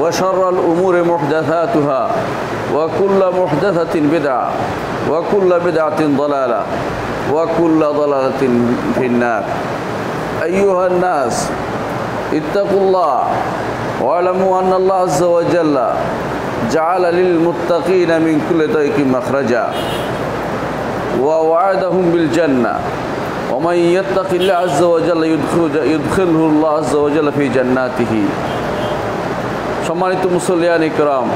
وشر الأمور محدثاتها وكل محدثة بدعة وكل بدعة ضلالة وكل ضلالة في النار. أيها الناس اتقوا الله واعلموا أن الله عز وجل جعل للمتقين من كل ضيق مخرجا ووعدهم بالجنة. ومن يتق الله عز وجل يدخله الله عز وجل في جناته. সম্মানিত মুসল্লিয়ান ইকরাম,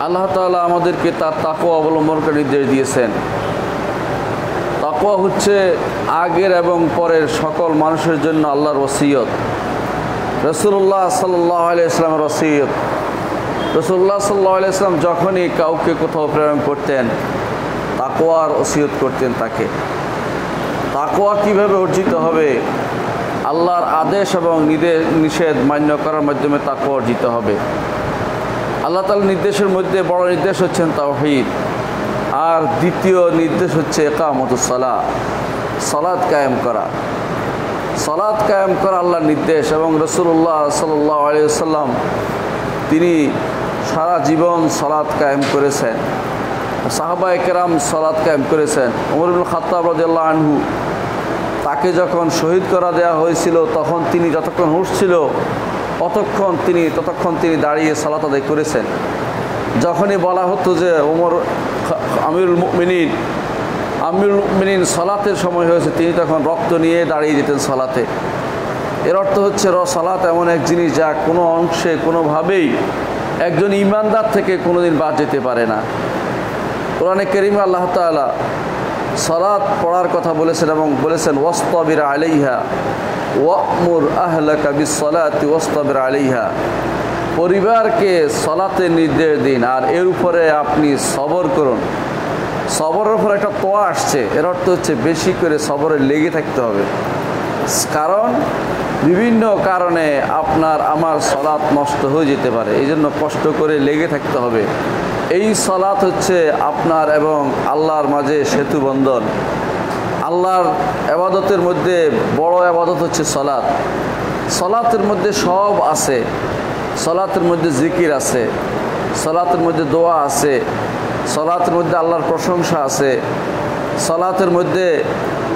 আল্লাহ তাআলা আমাদেরকে তার তাকওয়া অবলম্বন করে নির্দেশ দিয়েছেন। তাকওয়া হচ্ছে আগের এবং পরের সকল মানুষের জন্য আল্লাহর ওসিয়ত। রসুল্লাহ সাল্লাহ আলিয়াল্লামের ওসিয়ত। রসুল্লাহ সাল্লাহ আলিয়াল্লাম যখনই কাউকে কোথাও প্রেরণ করতেন তাকোয়ার ওসিয়ত করতেন তাকে। তাকোয়া কীভাবে অর্জিত হবে? আল্লাহর আদেশ এবং নিষেধ মান্য করার মাধ্যমে তাকে অর্জিত হবে। আল্লাহ তালার নির্দেশের মধ্যে বড় নির্দেশ হচ্ছেন তাওহিদ। আর দ্বিতীয় নির্দেশ হচ্ছে একামতুসলা সলাদ কায়েম করা। সলাদ কায়েম করা আল্লাহর নির্দেশ এবং রসুল্লাহ সাল্লাহ আলিয়াল্লাম তিনি সারা জীবন সলাদ কায়েম করেছেন। সাহাবা কেরাম সলাদ কায়েম করেছেন। উমরুল রাজিয়াল্লাহ আনহু তাকে যখন শহীদ করা দেওয়া হয়েছিল, তখন তিনি যতক্ষণ উঠছিল অতক্ষণ তিনি, ততক্ষণ তিনি দাঁড়িয়ে সালাত আদায় করেছেন। যখনই বলা হতো যে, ওমর আমিরুল মিনিন আমিরুল মিনিন সালাতের সময় হয়েছে, তিনি তখন রক্ত নিয়ে দাঁড়িয়ে যেতেন সালাতে। এর অর্থ হচ্ছে, র সালাত এমন এক জিনিস যা কোনো অংশে, কোনোভাবেই একজন ইমানদার থেকে কোনোদিন বাদ যেতে পারে না। কোরআনে করিম আল্লাহ তালা সলাৎ পড়ার কথা বলেছেন এবং বলেছেন, ওয়াস্তবির আলাইহা, ওয়ামুর আহলাকা বিসলাতি ওয়াস্তবির আলাইহা। পরিবারকে সলাতে নির্দেশ দিন আর এর উপরে আপনি সবর করুন। সবরের উপর একটা তোয়া আসছে, এর অর্থ হচ্ছে বেশি করে সবরে লেগে থাকতে হবে। কারণ বিভিন্ন কারণে আপনার, আমার সলাৎ নষ্ট হয়ে যেতে পারে এই জন্য কষ্ট করে লেগে থাকতে হবে। এই সলাৎ হচ্ছে আপনার এবং আল্লাহর মাঝে সেতু বন্ধন। আল্লাহর আবাদতের মধ্যে বড় আবাদত হচ্ছে সলাৎ সলাতের মধ্যে সব আছে। সলাতের মধ্যে জিকির আছে। সলাতের মধ্যে দোয়া আছে। সলাতের মধ্যে আল্লাহর প্রশংসা আছে। সলাতের মধ্যে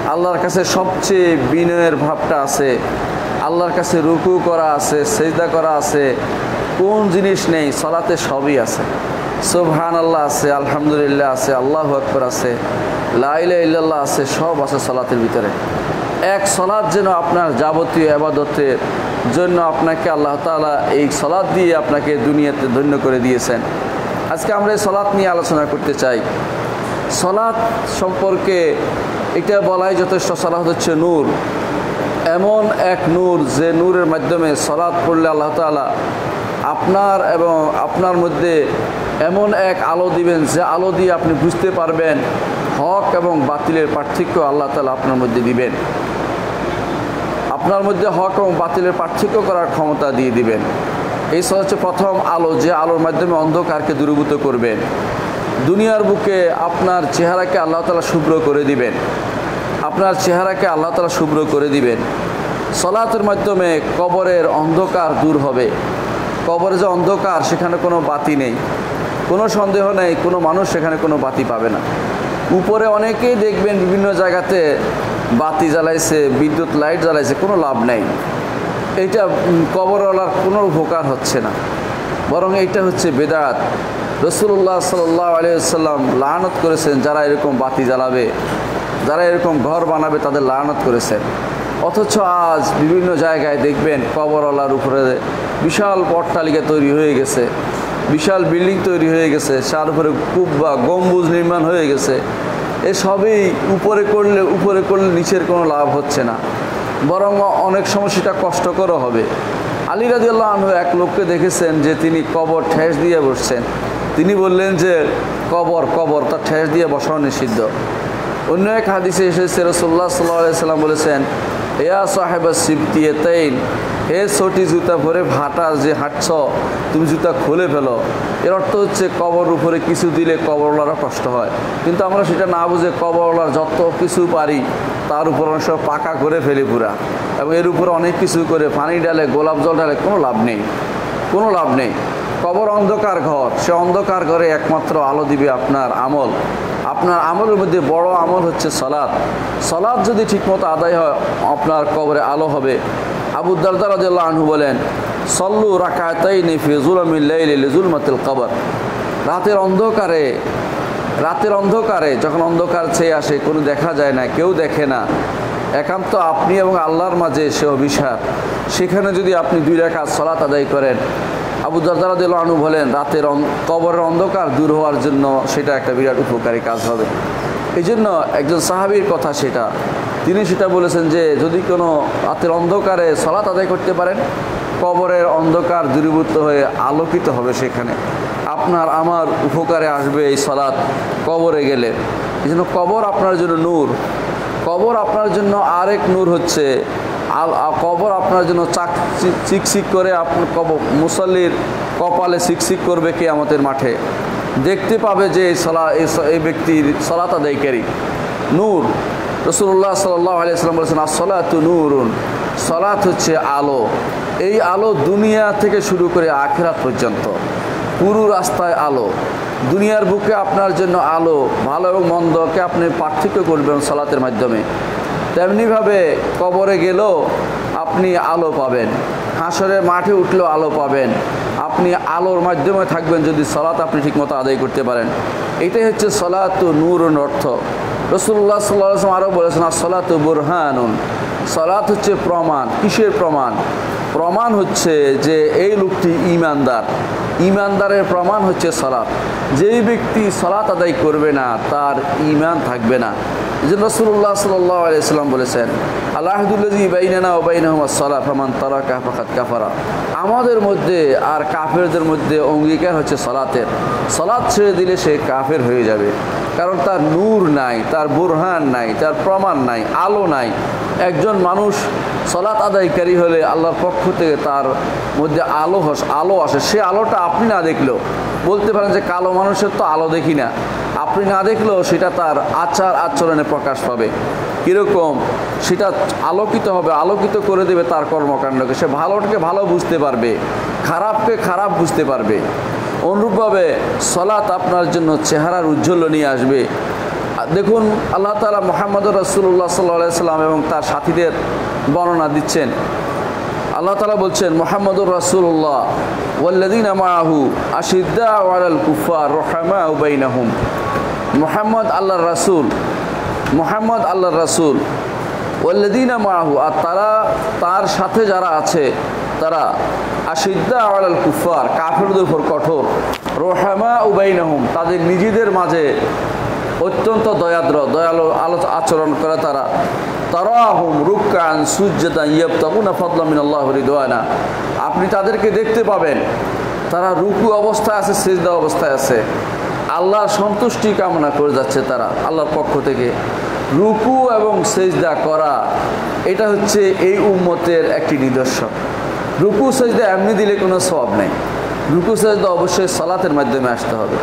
আল্লাহর কাছে সবচেয়ে বিনয়ের ভাবটা আছে। আল্লাহর কাছে রুকু করা আছে, সেজদা করা আছে। কোন জিনিস নেই, সলাতে সবই আছে। সুবহান আল্লাহ আছে, আলহামদুলিল্লাহ আছে, আল্লাহ আকবর আছে লাইলা ইল্লাল্লাহ আছে, সব আছে সলাতের ভিতরে। এক সলাদ যেন আপনার যাবতীয় আবাদতের জন্য আপনাকে আল্লাহ তালা এই সলাদ দিয়ে আপনাকে দুনিয়াতে ধন্য করে দিয়েছেন। আজকে আমরা এই সলাৎ নিয়ে আলোচনা করতে চাই। সলাৎ সম্পর্কে এটা বলাই যথেষ্ট সলাৎ হচ্ছে নূর। এমন এক নূর যে নূরের মাধ্যমে সলাৎ পড়লে আল্লাহ তালা আপনার এবং আপনার মধ্যে এমন এক আলো দিবেন যে আলো দিয়ে আপনি বুঝতে পারবেন হক এবং বাতিলের পার্থক্য আল্লাহ তালা আপনার মধ্যে দিবেন। আপনার মধ্যে হক এবং বাতিলের পার্থক্য করার ক্ষমতা দিয়ে দিবেন। এই সব হচ্ছে প্রথম আলো যে আলোর মাধ্যমে অন্ধকারকে দূরীভূত করবেন। দুনিয়ার বুকে আপনার চেহারাকে আল্লাহ তালা শুভ্র করে দিবেন। আপনার চেহারাকে আল্লাহ তালা শুভ্র করে দিবেন। সলাতের মাধ্যমে কবরের অন্ধকার দূর হবে। কবরে যে অন্ধকার, সেখানে কোনো বাতি নেই। কোনো সন্দেহ নেই, কোনো মানুষ সেখানে কোনো বাতি পাবে না। উপরে অনেকেই দেখবেন বিভিন্ন জায়গাতে বাতি জ্বালাইছে, বিদ্যুৎ লাইট জ্বালাইছে, কোনো লাভ নেই। এইটা কবরওয়ালার কোনো উপকার হচ্ছে না। বরং এইটা হচ্ছে বেদাত। রসুল্লাহ সাল্লাহ আলিয়াল্লাম লানত করেছেন, যারা এরকম বাতি জ্বালাবে, যারা এরকম ঘর বানাবে, তাদের লানত করেছেন। অথচ আজ বিভিন্ন জায়গায় দেখবেন কবরওয়ালার উপরে বিশাল পট্টালিকা তৈরি হয়ে গেছে। বিশাল বিল্ডিং তৈরি হয়ে গেছে তার উপরে কূপ বা গম্বুজ নির্মাণ হয়ে গেছে। এসবই উপরে করলে উপরে করলে নিচের কোনো লাভ হচ্ছে না। বরং অনেক সময় সেটা কষ্টকরও হবে। আলী রাজিউল্লাহ আনহু এক লোককে দেখেছেন যে তিনি কবর ঠেস দিয়ে বসছেন। তিনি বললেন যে, কবর কবর তার ঠেস দিয়ে বসানো নিষিদ্ধ। অন্য এক হাদিসে এসেছে রসোল্লা সাল্লাহ সাল্লাম বলেছেন এয়া সাহেবা সিবতিয়ে তাইন হে ছোটি জুতা পরে ভাটা যে হাঁটছ, তুমি জুতা খুলে ফেলো। এর অর্থ হচ্ছে কবর উপরে কিছু দিলে কবরওয়ালারা কষ্ট হয়। কিন্তু আমরা সেটা না বুঝে কবরওয়ালার যত কিছু পারি, তার উপর অনেক পাকা করে ফেলি পুরা। এবং এর উপরে অনেক কিছু করে, পানি ডালে গোলাপ জল ডালে কোনো লাভ নেই। কোনো লাভ নেই। কবর অন্ধকার ঘর, সে অন্ধকার ঘরে একমাত্র আলো দিবে আপনার আমল। আপনার আমলের মধ্যে বড় আমল হচ্ছে সলাদ সলাদ যদি ঠিকমতো আদায় হয়, আপনার কবরে আলো হবে। আবু দারদার রাদিয়াল্লাহু আনহু বলেন, সল্লু লিজুলমাতিল কবর। রাতের অন্ধকারে রাতের অন্ধকারে যখন অন্ধকার ছেয়ে আসে, কোনো দেখা যায় না, কেউ দেখে না। একান্ত আপনি এবং আল্লাহর মাঝে সে অভিশাপ সেখানে যদি আপনি দুই রেখা সলাত আদায় করেন আবু দরদারা দিল আনু বলেন, রাতের কবরের অন্ধকার দূর হওয়ার জন্য সেটা একটা বিরাট উপকারী কাজ হবে। এই জন্য একজন সাহাবীর কথা সেটা। তিনি সেটা বলেছেন যে, যদি কোনো রাতের অন্ধকারে সলাত আদায় করতে পারেন, কবরের অন্ধকার দূরীভূত হয়ে আলোকিত হবে সেখানে। আপনার আমার উপকারে আসবে এই সলাৎ কবরে গেলে। এই জন্য কবর আপনার জন্য নূর। কবর আপনার জন্য আরেক নূর হচ্ছে আল কবর আপনার জন্য চাক চিকচিক করে আপনার কবর মুসল্লির কপালে চিকচিক করবে কে আমাদের মাঠে। দেখতে পাবে যে এই সলা এই ব্যক্তির সলাত আদায়কারী নূর। রসুল্লাহ সাল্লাহ আলিয়াল্লাম বলেছেন আসলাতু নূরুন। সলাত হচ্ছে আলো। এই আলো দুনিয়া থেকে শুরু করে আখেরাত পর্যন্ত। পুরো রাস্তায় আলো। দুনিয়ার বুকে আপনার জন্য আলো, ভালো এবং মন্দকে আপনি পার্থক্য করবেন সলাতের মাধ্যমে। তেমনিভাবে কবরে গেলেও আপনি আলো পাবেন। হাসরের মাঠে উঠলেও আলো পাবেন। আপনি আলোর মাধ্যমে থাকবেন যদি সলাত আপনি ঠিকমতো আদায় করতে পারেন। এটাই হচ্ছে সলাত নূর অর্থ। রসুল্লাহ সাল্লাম আরও বলেছেন আর সলাত বুরহানুন। সলাত হচ্ছে প্রমাণ। কিসের প্রমাণ? প্রমাণ হচ্ছে যে এই লোকটি ইমানদার ইমানদারের প্রমাণ হচ্ছে সলাৎ যেই ব্যক্তি সলাৎ আদায় করবে না, তার ইমান থাকবে না। এই জন্য রসুল্লাহ সাল্লাহ আলাইসাল্লাম বলেছেন আল্লাহদুল্লাজি বাইনানা ও বাইনাহমদ সালাহ ফমান তারা কাফাকাত কাফারা। আমাদের মধ্যে আর কাফেরদের মধ্যে অঙ্গীকার হচ্ছে সলাতের। সলাৎ ছেড়ে দিলে সে কাফের হয়ে যাবে। কারণ তার নূর নাই, তার বুরহান নাই, তার প্রমাণ নাই, আলো নাই। একজন মানুষ সলাৎ আদায়কারী হলে আল্লাহর পক্ষ থেকে তার মধ্যে আলো আলো আসে। সে আলোটা আপনি না দেখলেও বলতে পারেন যে কালো মানুষের তো আলো দেখি না। আপনি না দেখলেও সেটা তার আচার আচরণে প্রকাশ পাবে। কীরকম? সেটা আলোকিত হবে, আলোকিত করে দেবে তার কর্মকাণ্ডকে। সে ভালোটাকে ভালো বুঝতে পারবে, খারাপকে খারাপ বুঝতে পারবে। অনুরূপভাবে সলাৎ আপনার জন্য চেহারার উজ্জ্বল্য নিয়ে আসবে। দেখুন, আল্লাহ তালা মোহাম্মদ রসুল্লাহ সাল্লাহ সাল্লাম এবং তার সাথীদের বর্ণনা দিচ্ছেন আল্লাহ তালা বলছেন, মোহাম্মদুর রাসুল্লাহ ওয়াল্লাদিন মাহু আশিদ্দা ওয়ালাল কুফার রহমা উবাইনাহুম মোহাম্মদ আল্লাহ রাসুল, মোহাম্মদ আল্লাহ রাসুল ওয়াল্লাদিন মাহু আর তারা, তার সাথে যারা আছে, তারা আশিদ্দা আলাল কুফার কাফেরদের উপর কঠোর রোহামা উবাইনাহুম তাদের নিজেদের মাঝে অত্যন্ত দয়াদ্র, দয়ালু আলো আচরণ করে তারা। তারাহুম রুকান সুজ্জাতান ইয়াবতাগুনা ফাদলা মিনাল্লাহ রিদওয়ানা। আপনি তাদেরকে দেখতে পাবেন, তারা রুকু অবস্থায় আছে, সেজদা অবস্থায় আছে। আল্লাহর সন্তুষ্টি কামনা করে যাচ্ছে তারা, আল্লাহর পক্ষ থেকে। রুকু এবং সেজদা করা, এটা হচ্ছে এই উম্মতের একটি নিদর্শন। রুকু, সেজদা এমনি দিলে কোনো সব নেই। রুকু, সেজদা অবশ্যই সালাতের মাধ্যমে আসতে হবে।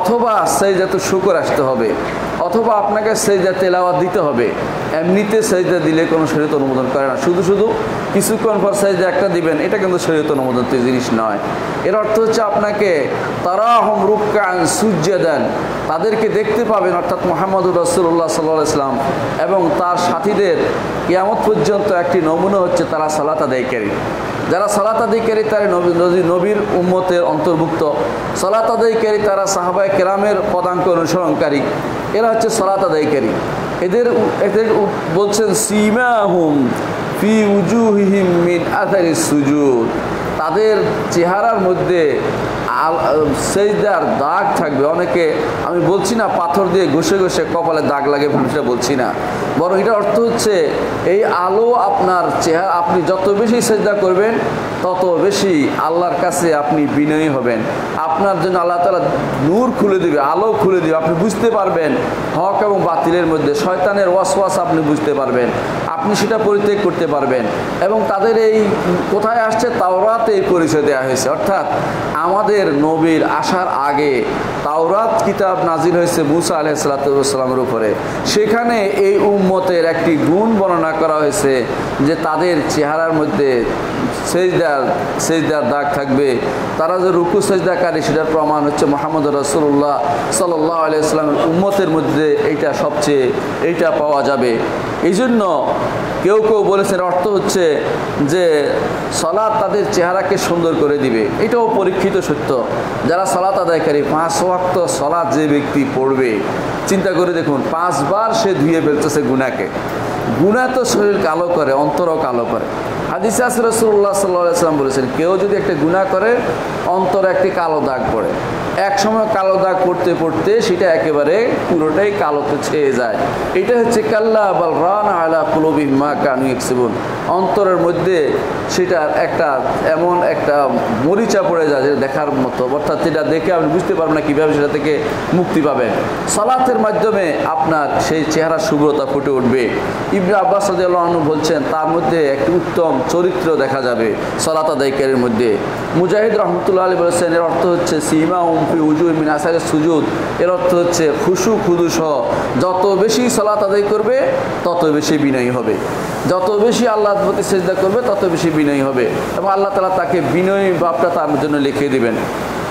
অথবা সেজদা তো শুকর আসতে হবে, অথবা আপনাকে সেজদা তেলাওয়াত দিতে হবে। এমনিতে সেজদা দিলে কোনো শরীয়ত অনুমোদন করে না। শুধু শুধু কিছুক্ষণ পর সেজদা একটা দিবেন, এটা কিন্তু শরীয়ত অনুমোদন জিনিস নয়। এর অর্থ হচ্ছে আপনাকে তারা হম রুকান সূর্য দেন তাদেরকে দেখতে পাবেন, অর্থাৎ মোহাম্মদুর রসুল্লাহ সাল্লাহ ইসলাম এবং তার সাথীদের কিয়ামত পর্যন্ত একটি নমুনা হচ্ছে তারা সালাত আদায়কারী। যারা সালাত আদায়কারী তারা নবী নবী- নবীর উম্মতের অন্তর্ভুক্ত। সালাত তারা সাহাবায় কেরামের পদাঙ্ক অনুসরণকারী। এরা হচ্ছে সালাত আদায়কারী এদের এদের বলছেন সীমা হুম ফি উজুহিম মিন আথারি সুজুদ। তাদের চেহারার মধ্যে সেজদার দাগ থাকবে। অনেকে, আমি বলছি না পাথর দিয়ে ঘষে ঘষে কপালে দাগ লাগে সেটা বলছি না। বরং এটা অর্থ হচ্ছে, এই আলো আপনার চেহারা, আপনি যত বেশি সেজদা করবেন তত বেশি আল্লাহর কাছে আপনি বিনয়ী হবেন। আপনার জন্য আল্লাহ তালা নূর খুলে দিবে, আলো খুলে দিবে, আপনি বুঝতে পারবেন। হক এবং বাতিলের মধ্যে শয়তানের ওয়াসওয়াস আপনি বুঝতে পারবেন। আপনি সেটা পরিত্যাগ করতে পারবেন। এবং তাদের এই কোথায় আসছে? তাওরাতে এই পরিচয় দেওয়া হয়েছে। অর্থাৎ আমাদের নবীর আসার আগে তাওরাত কিতাব নাজিল হয়েছে মুসা আলাইসালাতামের উপরে। সেখানে এই উম্মতের একটি গুণ বর্ণনা করা হয়েছে যে তাদের চেহারার মধ্যে সেজদার সেজদার দাগ থাকবে। তারা যে রুকু সেজদাকারী, সেটার প্রমাণ হচ্ছে মোহাম্মদ রসুল্লাহ সাল্লাহ আলাইসলামের উম্মতের মধ্যে এইটা সবচেয়ে এইটা পাওয়া যাবে। এই জন্য কেউ কেউ বলেছেন অর্থ হচ্ছে যে সলাৎ তাদের চেহারাকে সুন্দর করে দিবে। এটাও পরীক্ষিত সত্য। যারা সলাৎ আদায়কারী, পাঁচ ওয়াক্ত সলাৎ যে ব্যক্তি পড়বে, চিন্তা করে দেখুন, পাঁচবার সে ধুয়ে ফেলতেছে গুনাকে। গুণা তো শরীর কালো করে, অন্তরও কালো করে। হাদিস রসুল্লাহ সাল্লাম বলেছেন, কেউ যদি একটা গুণা করে, অন্তর একটি কালো দাগ পড়ে। এক সময় কালো দাগ পড়তে পড়তে সেটা একেবারে পুরোটাই কালোতে ছেয়ে যায়। এটা হচ্ছে কাল্লা বাল রান আলা কুলবি মা কানু ইকসিবুন অন্তরের মধ্যে সেটার একটা এমন একটা মরিচা পড়ে যায় যে দেখার মতো। অর্থাৎ সেটা দেখে আপনি বুঝতে পারবেন না কীভাবে সেটা থেকে মুক্তি পাবেন। সালাতের মাধ্যমে আপনার সেই চেহারা শুভ্রতা ফুটে উঠবে। ইবরা আব্বাস রাদিয়াল্লাহু বলছেন, তার মধ্যে একটি উত্তম চরিত্র দেখা যাবে সলাত আদায়কারীর মধ্যে। মুজাহিদ রহমতুল্লাহ আলী বলেছেন, এর অর্থ হচ্ছে সীমা উমফি উজু মিন সুজুদ। এর অর্থ হচ্ছে খুশু খুদু সহ যত বেশি সলাত আদায় করবে, তত বেশি বিনয়ী হবে। যত বেশি আল্লাহ প্রতি চেষ্টা করবে, তত বেশি বিনয়ী হবে। এবং আল্লাহ তালা তাকে বিনয়ী বাপটা তার জন্য লিখে দিবেন।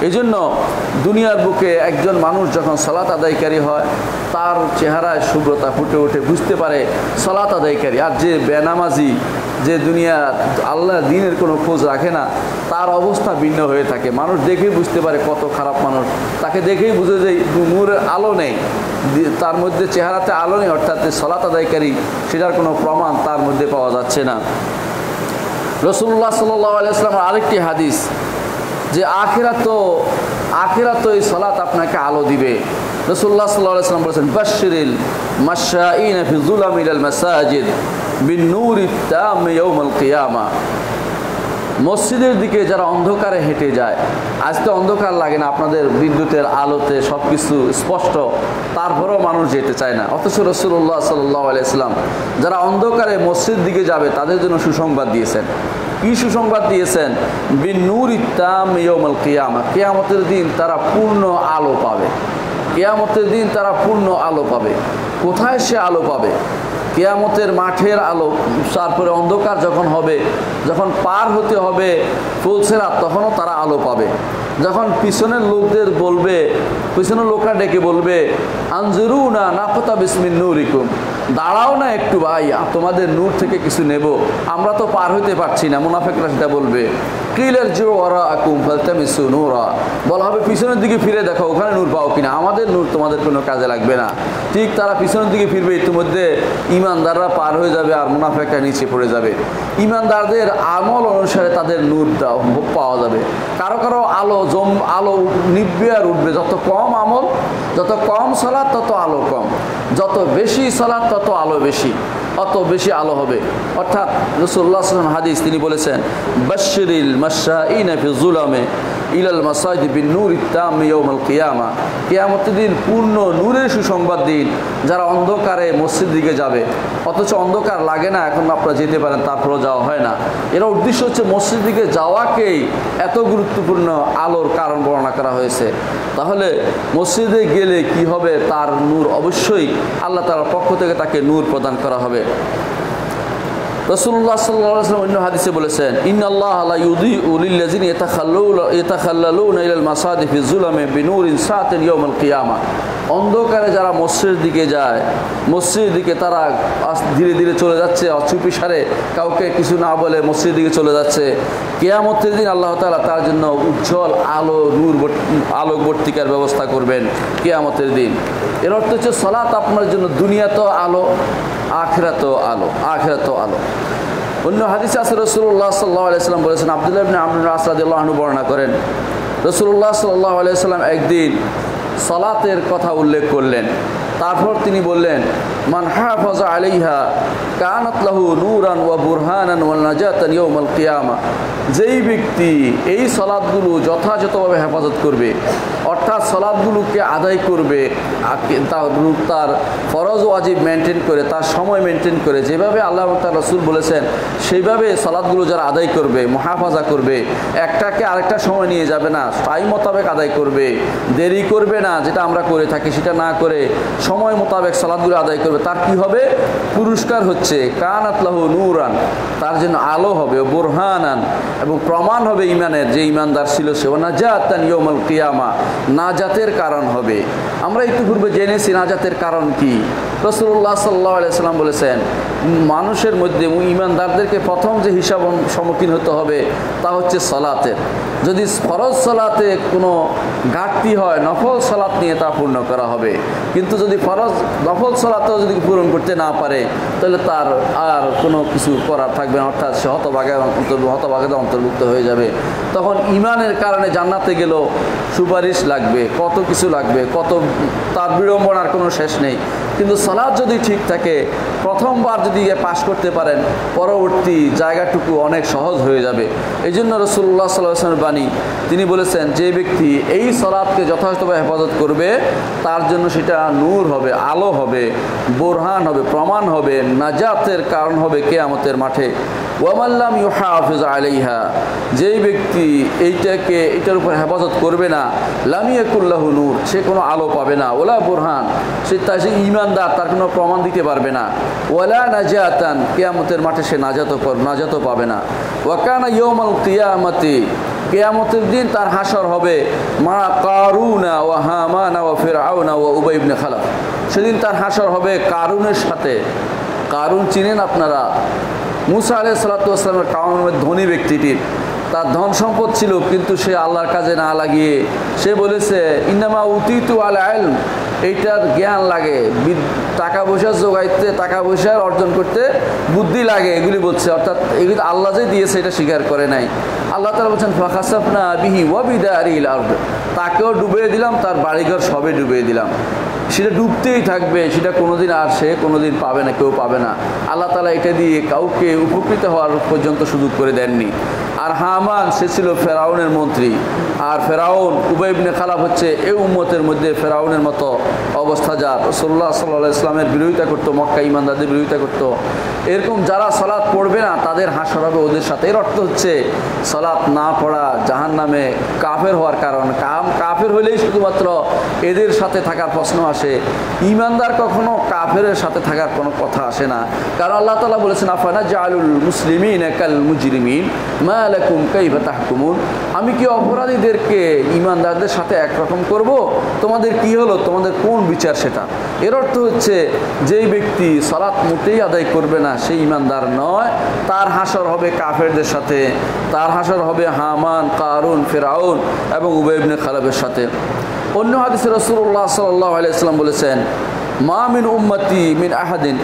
এই জন্য দুনিয়ার বুকে একজন মানুষ যখন সলাত আদায়কারী হয়, তার চেহারায় শুভ্রতা ফুটে ওঠে, বুঝতে পারে সলাত আদায়কারী। আর যে বেনামাজি, যে দুনিয়া আল্লাহ দিনের কোনো খোঁজ রাখে না, তার অবস্থা ভিন্ন হয়ে থাকে। মানুষ দেখেই বুঝতে পারে কত খারাপ মানুষ। তাকে দেখেই বুঝে যে নূরের আলো নেই। তার মধ্যে চেহারাতে আলো নেই, অর্থাৎ যে সলাত আদায়কারী, সেটার কোনো প্রমাণ তার মধ্যে পাওয়া যাচ্ছে না। রসুল্লাহ সাল্লাহ আরেকটি হাদিস যে আখেরা তো আখেরা তো এই সলাত আপনাকে আলো দিবে। রসুল্লাহ সাল্লাহ আলাইসলাম বলেছেন বাশিরিল মাশাইন ফি যুলামিল মাসাজিদ বিন নূরি তাম ইয়াউমাল কিয়ামা মসজিদের দিকে যারা অন্ধকারে হেঁটে যায়, আজ তো অন্ধকার লাগে না, আপনাদের বিদ্যুতের আলোতে সব কিছু স্পষ্ট, তারপরেও মানুষ যেতে চায় না। অথচ রসুল্লাহ সাল্লাহ আলাইসলাম যারা অন্ধকারে মসজিদ দিকে যাবে, তাদের জন্য সুসংবাদ দিয়েছেন। কি সুসংবাদ দিয়েছেন? বিন নূর ইত্তাম ইয়মল কিয়ামা। কেয়ামতের দিন তারা পূর্ণ আলো পাবে। কেয়ামতের দিন তারা পূর্ণ আলো পাবে। কোথায় সে আলো পাবে? কেয়ামতের মাঠের আলো, তারপরে অন্ধকার যখন হবে, যখন পার হতে হবে ফুলসেরাত তখনও তারা আলো পাবে। যখন পিছনের লোকদের বলবে, পিছনের লোকরা ডেকে বলবে আনজুরু না নাফতা বিসমিন নূরিকুম। দাঁড়াও না একটু ভাই, তোমাদের নূর থেকে কিছু নেব। আমরা তো পার হইতে পারছি না, মুনাফেকরা সেটা বলবে। কিলের জো ওরা আকুম বলা হবে, পিছনের দিকে ফিরে দেখো, ওখানে নূর পাও কিনা। আমাদের নূর তোমাদের কোনো কাজে লাগবে না। ঠিক তারা পিছনের দিকে ফিরবে, ইতিমধ্যে ইমানদাররা পার হয়ে যাবে আর মুনাফেকরা নিচে পড়ে যাবে। ইমানদারদের আমল অনুসারে তাদের নূর পাওয়া যাবে। কারও কারও আলো জম, আলো নিববে আর উঠবে। যত কম আমল, যত কম সলাৎ তত আলো কম। যত বেশি সলাৎ তত আলো বেশি। অত বেশি আলো হবে। অর্থাৎ রসুল্লাহ আসলাম হাদিস তিনি বলেছেন বাশিরিল মাশাইন ফি জুলামে ইলাল মাসাইদ বিন নূর ইত্তাম ইয়াউমাল কিয়ামা। কিয়ামতের দিন পূর্ণ নূরের সুসংবাদ দিন, যারা অন্ধকারে মসজিদ দিকে যাবে। অথচ অন্ধকার লাগে না, এখন আপনারা যেতে পারেন, তারপরেও যাওয়া হয় না। এর উদ্দেশ্য হচ্ছে মসজিদ দিকে যাওয়াকেই এত গুরুত্বপূর্ণ আলোর কারণ বর্ণনা করা হয়েছে। তাহলে মসজিদে গেলে কি হবে? তার নূর অবশ্যই আল্লাহ তালার পক্ষ থেকে তাকে নূর প্রদান করা হবে। রসুল্লাহ সাল্লাম অন্য হাদিসে বলেছেন ইন আল্লাহ কিয়ামা। অন্ধকারে যারা মসজিদের দিকে যায়, মসজিদের দিকে তারা ধীরে ধীরে চলে যাচ্ছে, অচুপি সারে, কাউকে কিছু না বলে মসজিদের দিকে চলে যাচ্ছে। কেয়ামতের দিন আল্লাহ তাআলা তার জন্য উজ্জ্বল আলো, নূর বর্ত- আলোকবর্তিকার ব্যবস্থা করবেন কেয়ামতের দিন। এর অর্থ হচ্ছে সলাৎ আপনার জন্য দুনিয়া তো আলো আখেরাত আলো আখেরাত আলো। অন্য হাদিস আছে রসুল্লাহ সাল্লাহ আলাইসাল্লাম বলেছেন, আবদুল্লাহ ইবনে আমর আসাদুল্লাহ বর্ণনা করেন রসুল্লাহ সাল্লাহ আলাইসাল্লাম একদিন সলাতের কথা উল্লেখ করলেন। তারপর তিনি বললেন, মান হাফাজা আলাইহা, কানাত লাহু নূরান ওয়া বুরহানান ওয়া নাজাতান ইয়াউমাল কিয়ামা। যেই ব্যক্তি এই সলাদগুলো যথাযথভাবে হেফাজত করবে, অর্থাৎ সলাদগুলোকে আদায় করবে তার তার ফরজ ওয়াজিব মেনটেন করে, তার সময় মেনটেন করে, যেভাবে আল্লাহ তার রসুল বলেছেন, সেইভাবে সলাদগুলো যারা আদায় করবে, মহাফাজা করবে, একটাকে আরেকটা সময় নিয়ে যাবে না টাইম মোতাবেক আদায় করবে। দেরি করবে না, যেটা আমরা করে থাকি, সেটা না করে সময় মোতাবেক সালাদগুলো আদায় করবে। তার কি হবে? পুরস্কার হচ্ছে কান আতলাহ নূরান। তার জন্য আলো হবে বোরহান আন এবং প্রমাণ হবে ইমানের, যে ইমানদার ছিল সে। ও নাজাতান ইয়মল কিয়ামা। নাজাতের কারণ হবে। আমরা একটু পূর্বে জেনেছি নাজাতের কারণ কি। রসুল্লাহ সাল্লাহ সাল্লাম বলেছেন মানুষের মধ্যে ইমানদারদেরকে প্রথম যে হিসাব সম্মুখীন হতে হবে, তা হচ্ছে সলাতের। যদি ফরজ সলাতে কোনো ঘাটতি হয়, নফল সলাত নিয়ে তা পূর্ণ করা হবে। কিন্তু যদি ফরজ, নফল সলাতেও যদি পূরণ করতে না পারে, তাহলে তার আর কোনো কিছু করার থাকবে না। অর্থাৎ সে হতভাগে হতভাগে অন্তর্ভুক্ত হয়ে যাবে। তখন ইমানের কারণে জান্নাতে গেলেও সুপারিশ লাগবে, কত কিছু লাগবে, কত তার বিড়ম্বনার কোনো শেষ নেই। কিন্তু সলাদ যদি ঠিক থাকে, প্রথমবার যদি পাশ করতে পারেন, পরবর্তী জায়গাটুকু অনেক সহজ হয়ে যাবে। এই জন্য রসুল্লাহ সাল্লামের বাণী, তিনি বলেছেন, যে ব্যক্তি এই সলাদকে যথাযথভাবে হেফাজত করবে, তার জন্য সেটা নূর হবে, আলো হবে, বোরহান হবে, প্রমাণ হবে, নাজাতের কারণ হবে কেয়ামতের মাঠে। ওয়ামাল্লাম ইউহাফিজ আলাইহা, যেই ব্যক্তি এইটাকে, এটার উপর হেফাজত করবে না লামিয়াকুল্লাহ নূর, সে কোনো আলো পাবে না, ওলা বোরহান, সে তার সে ইমানদার, তার কোনো প্রমাণ দিতে পারবে না। ওয়ালা নাজাতান, কেয়ামতের মাঠে সে নাজাত নাজাতও পাবে না। ওয়াকানা ইয়মাল কিয়ামতি, কেয়ামতের দিন তার হাসর হবে মা কারুনা ও হামানা ও ফেরাউনা ও উবাইবনে খালা সেদিন তার হাসর হবে কারুনের সাথে। কারুন চিনেন আপনারা? মুসা আলাহ সালাতামের কাউনের ধনী ব্যক্তিটির। তার ধন সম্পদ ছিল, কিন্তু সে আল্লাহর কাজে না লাগিয়ে, সে বলেছে ইনামা উতিতু আল আলম এইটার জ্ঞান লাগে। টাকা পয়সা জোগাইতে, টাকা পয়সা অর্জন করতে বুদ্ধি লাগে, এগুলি বলছে। অর্থাৎ এগুলি আল্লাহ যে দিয়েছে, এটা স্বীকার করে নাই। আল্লাহ তালা বলছেন ফাঁকাসাফনা বিহি ওয়াবিদা আর্দ। তাকেও ডুবিয়ে দিলাম, তার বাড়িঘর সবে ডুবিয়ে দিলাম। সেটা ডুবতেই থাকবে, সেটা কোনোদিন আর সে কোনোদিন পাবে না, কেউ পাবে না। আল্লাহ তালা এটা দিয়ে কাউকে উপকৃত হওয়ার পর্যন্ত সুযোগ করে দেননি। আর হামান, সে ছিল ফেরাউনের মন্ত্রী। আর ফেরাউন উবাইবনে খালাফ হচ্ছে এই উম্মতের মধ্যে ফেরাউনের মতো অবস্থা যার। রসল্লাহ সাল্লাহ ইসলামের বিরোধিতা করতো, মক্কা ইমানদারদের বিরোধিতা করতো। এরকম যারা সলাৎ পড়বে না, তাদের হাসর হবে ওদের সাথে। এর অর্থ হচ্ছে সলাৎ না পড়া জাহান নামে কাফের হওয়ার কারণ। কাম কাফের হলেই শুধুমাত্র এদের সাথে থাকার প্রশ্ন আসে। ইমানদার কখনো কাফের সাথে থাকার কোনো কথা আসে না। কারণ আল্লাহ তালা বলেছেন, আফানা জালুল মুসলিমিন একাল মুজরিমিন? মা আলাকুম কাইফা তাহকুমুন? আমি কি অপরাধীদেরকে ইমানদারদের সাথে একরকম করব? তোমাদের কি হলো? তোমাদের কোন বিচার সেটা? এর অর্থ হচ্ছে, যেই ব্যক্তি সালাত মোটেই আদায় করবে না সেই ইমানদার নয়। তার হাসর হবে কাফেরদের সাথে। তার হাসর হবে হামান, কারুন, ফেরাউন এবং উবেবনে খালাবের সাথে। অন্য হাদিসে রসুল্লাহ সাল্লাহ বলেছেন, মা মিন উম্মতি মিন আহাদিন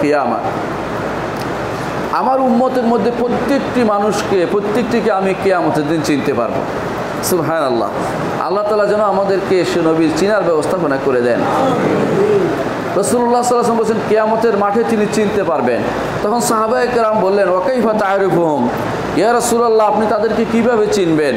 কিয়ামা। আমার উম্মতের মধ্যে প্রত্যেকটি মানুষকে, প্রত্যেকটিকে আমি কেয়ামতের দিন চিনতে পারব। সুবহান আল্লাহ আল্লাহ তালা যেন আমাদেরকে সে নবীর চিনার ব্যবস্থাপনা করে দেন। রসুল্লাহ সাল্লাম বলছেন, কেয়ামতের মাঠে তিনি চিনতে পারবেন। তখন সাহাবাই কেরাম বললেন ওকাইফা তাহরুফহম ইয়া রসুল্লাহ আপনি তাদেরকে কীভাবে চিনবেন?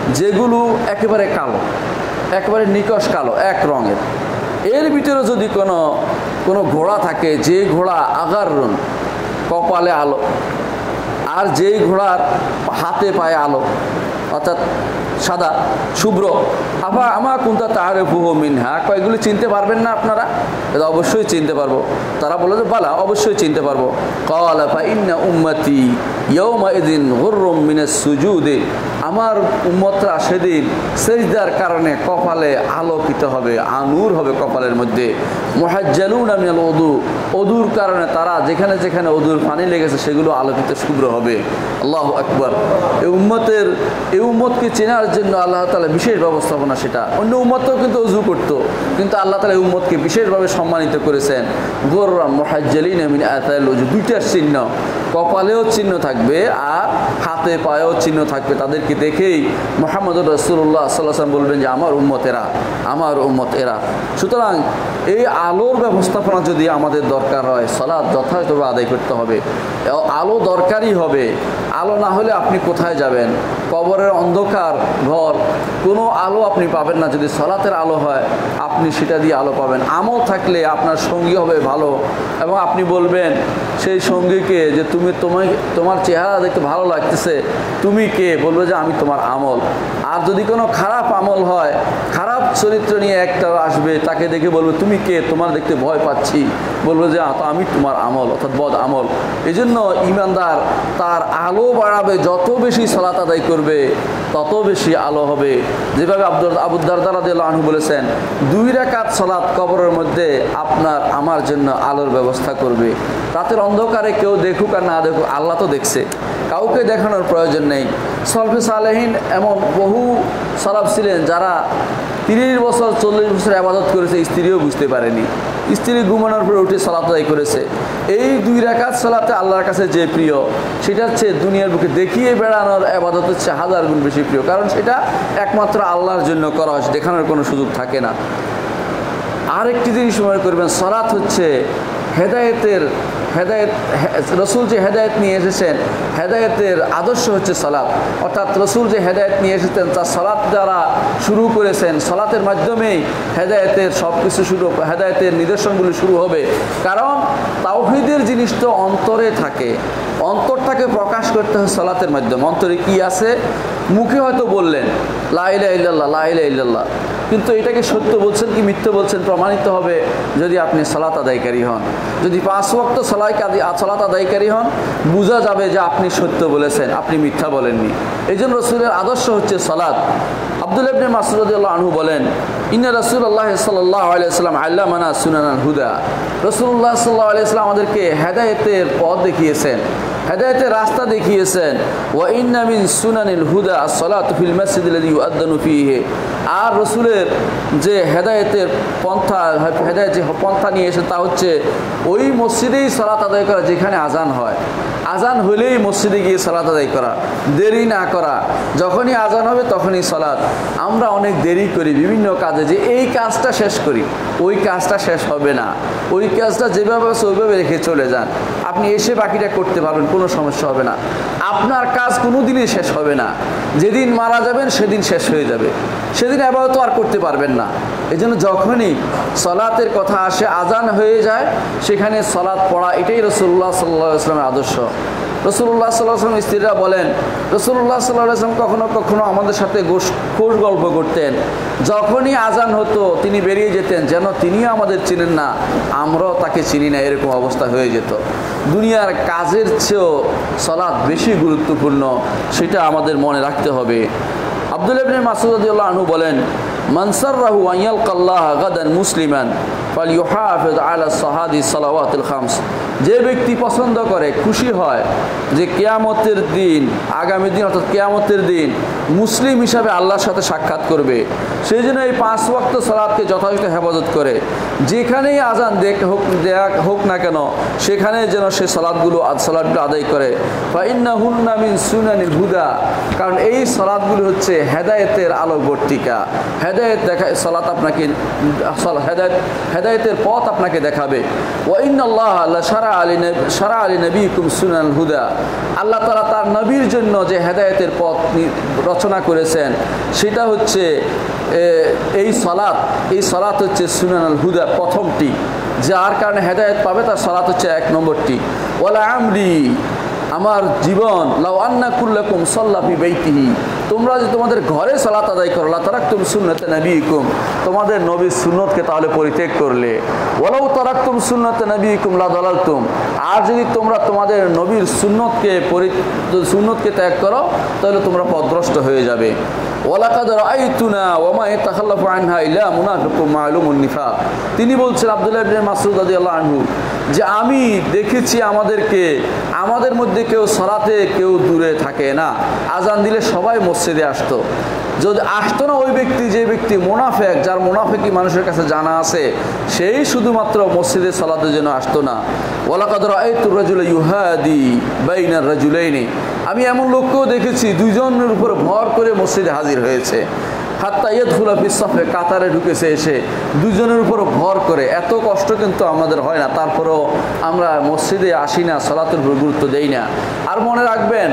যেগুলো একেবারে কালো, একেবারে নিকশ কালো, এক রঙের। এর ভিতরে যদি কোনো কোনো ঘোড়া থাকে, যে ঘোড়া আগার কপালে আলো, আর যেই ঘোড়ার হাতে পায়ে আলো, অর্থাৎ সাদা, শুভ্র। আবার আমার কোনটা তার বুহ মিনহা কয়েকগুলি চিনতে পারবেন না আপনারা? এটা অবশ্যই চিনতে পারব। তারা বলে যে, বালা, অবশ্যই চিনতে পারব। উম্মতি আমার উম্মতরা সেদিন সেজদার কারণে কপালে আলোকিত হবে, আনুর হবে কপালের মধ্যে। মোহাজ্জালুন আমিয়াল অদু অদুর কারণে তারা যেখানে যেখানে অদুর পানি লেগেছে, সেগুলো আলোকিত শুভ্র হবে। আল্লাহ আকবর। এই উম্মতের এই উম্মতকে চেনার জন্য আল্লাহ তালা বিশেষ ব্যবস্থাপনা সেটা। অন্য উম্মতও কিন্তু অজু করতো, কিন্তু আল্লাহ তালা উম্মতকে বিশেষভাবে সম্মানিত করেছেন। গোর্রাম মোহাজ্জালিন আমিন আতাল দুইটার চিহ্ন। কপালেও চিহ্ন থাকবে আর হাতে পায়েও চিহ্ন থাকবে। তাদেরকে দেখেই মোহাম্মদ রসুল্লাহ সাল্লাম বলবেন যে, আমার উম্মত এরা, আমার উম্মত এরা। সুতরাং এই আলোর ব্যবস্থাপনা যদি আমাদের দরকার হয় সলাদ যথাযথভাবে আদায় করতে হবে। আলো দরকারই হবে। আলো না হলে আপনি কোথায় যাবেন? কবরের অন্ধকার ঘর, কোনো আলো আপনি পাবেন না। যদি সলাতের আলো হয়, আপনি সেটা দিয়ে আলো পাবেন। আমল থাকলে আপনার সঙ্গী হবে ভালো। এবং আপনি বলবেন, সেই সঙ্গীকে যে তুমি তোমায়, তোমার চেহারা দেখতে ভালো লাগতেছে, তুমি কে? বলবে যে আমি তোমার আমল। আর যদি কোনো খারাপ আমল হয়, খারাপ চরিত্র নিয়ে একটা আসবে, তাকে দেখে বলবে, তুমি কে? তোমার দেখতে ভয় পাচ্ছি। বলবে যে আমি তোমার আমল, অর্থাৎ বদ আমল। এই জন্য ইমানদার তার আলো বাড়াবে। যত বেশি সলাত আদায় করবে, তত বেশি আলো হবে। যেভাবে আব্দুল আবুদ্দারদারাদ আনহু বলেছেন, দুই রেখাত সলাৎ কবরের মধ্যে আপনার আমার জন্য আলোর ব্যবস্থা করবে। রাতের অন্ধকারে কেউ দেখুক আর না দেখুক, আল্লাহ তো দেখছে। কাউকে দেখানোর প্রয়োজন নেই। সলফে সালেহীন এমন বহু সলাপ ছিলেন যারা তিরিশ বছর, চল্লিশ বছর আবাদত করেছে, স্ত্রীও বুঝতে পারেনি। স্ত্রী ঘুমানোর পরে উঠে সালাত আদায় করেছে। এই দুই রেখাত সালাতে আল্লাহর কাছে যে প্রিয়, সেটা হচ্ছে দুনিয়ার বুকে দেখিয়ে বেড়ানোর আবাদত হচ্ছে হাজার গুণ বেশি প্রিয়। কারণ সেটা একমাত্র আল্লাহর জন্য করা হয়, দেখানোর কোনো সুযোগ থাকে না। আরেকটি জিনিস মনে করবেন সলাৎ হচ্ছে হেদায়েতের হেদায়ত রসুল যে হেদায়ত নিয়ে এসেছেন, হেদায়তের আদর্শ হচ্ছে সলাৎ অর্থাৎ রসুল যে হেদায়ত নিয়ে এসেছেন তার সলাৎ দ্বারা শুরু করেছেন। সলাতের মাধ্যমেই হেদায়তের সব কিছু শুরু, হেদায়তের নিদর্শনগুলি শুরু হবে। কারণ তাওহিদের জিনিস তো অন্তরে থাকে। অন্তরটাকে প্রকাশ করতে হয় সলাতের মাধ্যমে। অন্তরে কি আছে? মুখে হয়তো বললেন লাইলা ইল্লাল্লাহ লাইলা ইল্লাল্লাহ। কিন্তু এটাকে সত্য বলছেন কি মিথ্যে বলছেন প্রমাণিত হবে যদি আপনি সালাত আদায়কারী হন। যদি পাঁচ ওয়াক্ত সলাই সলাত আদায়কারী হন, বোঝা যাবে যে আপনি সত্য বলেছেন, আপনি মিথ্যা বলেননি। এই জন্য রসুলের আদর্শ হচ্ছে সলাদ আব্দুল ইবনে মাসুদুল্লাহ আনহু বলেন, ইন্না রসুল্লাহ সাল্লাহ আলিয়াল্লাম আল্লাহ মানা সুনান হুদা। রসুল্লাহ সাল্লাহ আলিয়াল্লাম আমাদেরকে হেদায়েতের পথ দেখিয়েছেন। হেদায়তের রাস্তা দেখিয়েছেন। ওয়া ইন্নামিন সুনানিল হুদা সলাত ফিল মসজিদ আদানু ফিহে। আর রসুলের যে হেদায়েতের পন্থা, হেদায়ত যে পন্থা নিয়ে এসে তা হচ্ছে, ওই মসজিদেই সলাত আদায় করা যেখানে আজান হয়। আজান হলেই মসজিদে গিয়ে সলাত আদায় করা, দেরি না করা। যখনই আজান হবে তখনই সলাৎ আমরা অনেক দেরি করি বিভিন্ন কাজে যে এই কাজটা শেষ করি, ওই কাজটা শেষ হবে না। ওই কাজটা যেভাবে ওইভাবে রেখে চলে যান। আপনি এসে বাকিটা করতে পারবেন, কোনো সমস্যা হবে না। আপনার কাজ কোনো দিনই শেষ হবে না। যেদিন মারা যাবেন সেদিন শেষ হয়ে যাবে। সেদিন আবারও আর করতে পারবেন না। এই জন্য যখনই সলাতের কথা আসে, আজান হয়ে যায়, সেখানে সলাৎ পড়া, এটাই রসুল্লাহ সাল্লাহ ইসলামের আদর্শ। রসুল্লাহ স্ত্রীরা বলেন, রসুল্লাহ সাল্লাহাম কখনো কখনো আমাদের সাথে খোশ গল্প করতেন। যখনই আজান হতো, তিনি বেরিয়ে যেতেন, যেন তিনিও আমাদের চিনেন না, আমরাও তাকে চিনি না, এরকম অবস্থা হয়ে যেত। দুনিয়ার কাজের চেয়েও সলাদ বেশি গুরুত্বপূর্ণ, সেটা আমাদের মনে রাখতে হবে। আব্দুল ইবনে আনু বলেন মানসাররাহু আইয়ালকাল্লাহ গাদান মুসলিমান। যে ব্যক্তি পছন্দ করে, খুশি হয় যে কেয়ামতের দিন, আগামী দিন অর্থাৎ কেয়ামতের দিন মুসলিম হিসাবে আল্লাহর সাথে সাক্ষাৎ করবে। সেই জন্য এই পাঁচ ওয়াক্ত সালাদকে যথাযথ হেফাজত করে। যেখানেই আজান দেখ হোক, দেয়া হোক না কেন, সেখানে যেন সে সালাদগুলো সালাদগুলো আদায় করে। বা ইন্না হুন্না মিন হুদা। কারণ এই সালাদগুলো হচ্ছে হেদায়েতের আলোকবর্তিকা। হেদায়েত দেখা সালাত আপনাকে হেদায়ত হেদায়েতের পথ আপনাকে দেখাবে। ওয়াইন আল্লাহ সারা আলী সারা আলী নবী কুম সুনান হুদা। আল্লাহ তালা তার নবীর জন্য যে হেদায়েতের পথ রচনা করেছেন, সেটা হচ্ছে এই সলাৎ এই সলাৎ হচ্ছে সুনান হুদা প্রথমটি। যার কারণে হেদায়েত পাবে তার সলাৎ হচ্ছে এক নম্বরটি। ওলা আমরি আমার জীবন, লাউ আন্না কুল্লাকুম সাল্লাফি বেইতিহি। তোমরা যে তোমাদের ঘরে সালাত আদায় করো তারাক্তুম সুন্নতে নবীকুম তোমাদের নবীর সুন্নতকে তাহলে পরিত্যাগ করলে। ওলাউ তারাক্তুম সুন্নতে নবীকুম লা দালালতুম। আর যদি তোমরা তোমাদের নবীর সুন্নতকে পরি, সুন্নতকে ত্যাগ করো, তাহলে তোমরা পদভ্রষ্ট হয়ে যাবে। তিনি বলছেন আব্দুল্লাহ ইবনে মাসউদ রাদিয়াল্লাহু আনহু যে আমি দেখেছি আমাদেরকে, আমাদের মধ্যে কেউ সরাতে কেউ দূরে থাকে না। আজান দিলে সবাই মসজিদে আসতো। যদি আসতো না ওই ব্যক্তি, যে ব্যক্তি মোনাফেক, যার মোনাফেকি মানুষের কাছে জানা আছে, সেই শুধুমাত্র মসজিদে সালাতের জন্য আসতো না। ওয়ালাকাদ রাআইতুর রাজুলা ইউহাদি বাইনার রাজুলাইনি। আমি এমন লোককেও দেখেছি, দুইজনের উপর ভর করে মসজিদে হাজির হয়েছে। হাত্তা ইয়দুলা পিসাফে কাতারে ঢুকেছে এসে। দুজনের উপর ভর করে। এত কষ্ট কিন্তু আমাদের হয় না। তারপরেও আমরা মসজিদে আসি না সলাতের উপর গুরুত্ব দেই না। আর মনে রাখবেন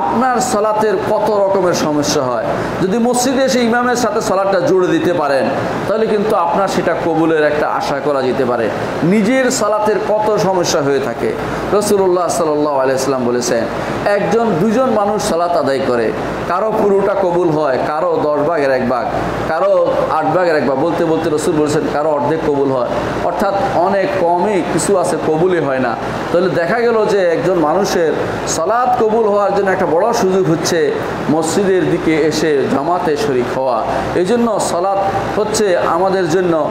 আপনার সলাতের কত রকমের সমস্যা হয়? যদি মসজিদে এসে ইমামের সাথে সলাটটা জুড়ে দিতে পারেন, তাহলে কিন্তু আপনার সেটা কবুলের একটা আশা করা যেতে পারে। নিজের সালাতের কত সমস্যা হয়ে থাকে? রসুল্লাহ সাল্লাহ আলাইসলাম বলেছেন, একজন দুজন মানুষ সালাত আদায় করে, কারও পুরোটা কবুল হয়, কারও দশ ভাগের এক ভাগ, কারও আট ভাগের এক ভাগ। বলতে বলতে রসুল বলেছেন, কারও অর্ধেক কবুল হয়। অর্থাৎ অনেক কমই কিছু আছে, কবুলই হয় না। তাহলে দেখা গেল যে একজন মানুষের সালাদ কবুল হওয়ার জন্য একটা বড় সুযোগ হচ্ছে মসজিদের দিকে এসে জামাতে শরিক হওয়া। এই জন্য সালাদ হচ্ছে আমাদের জন্য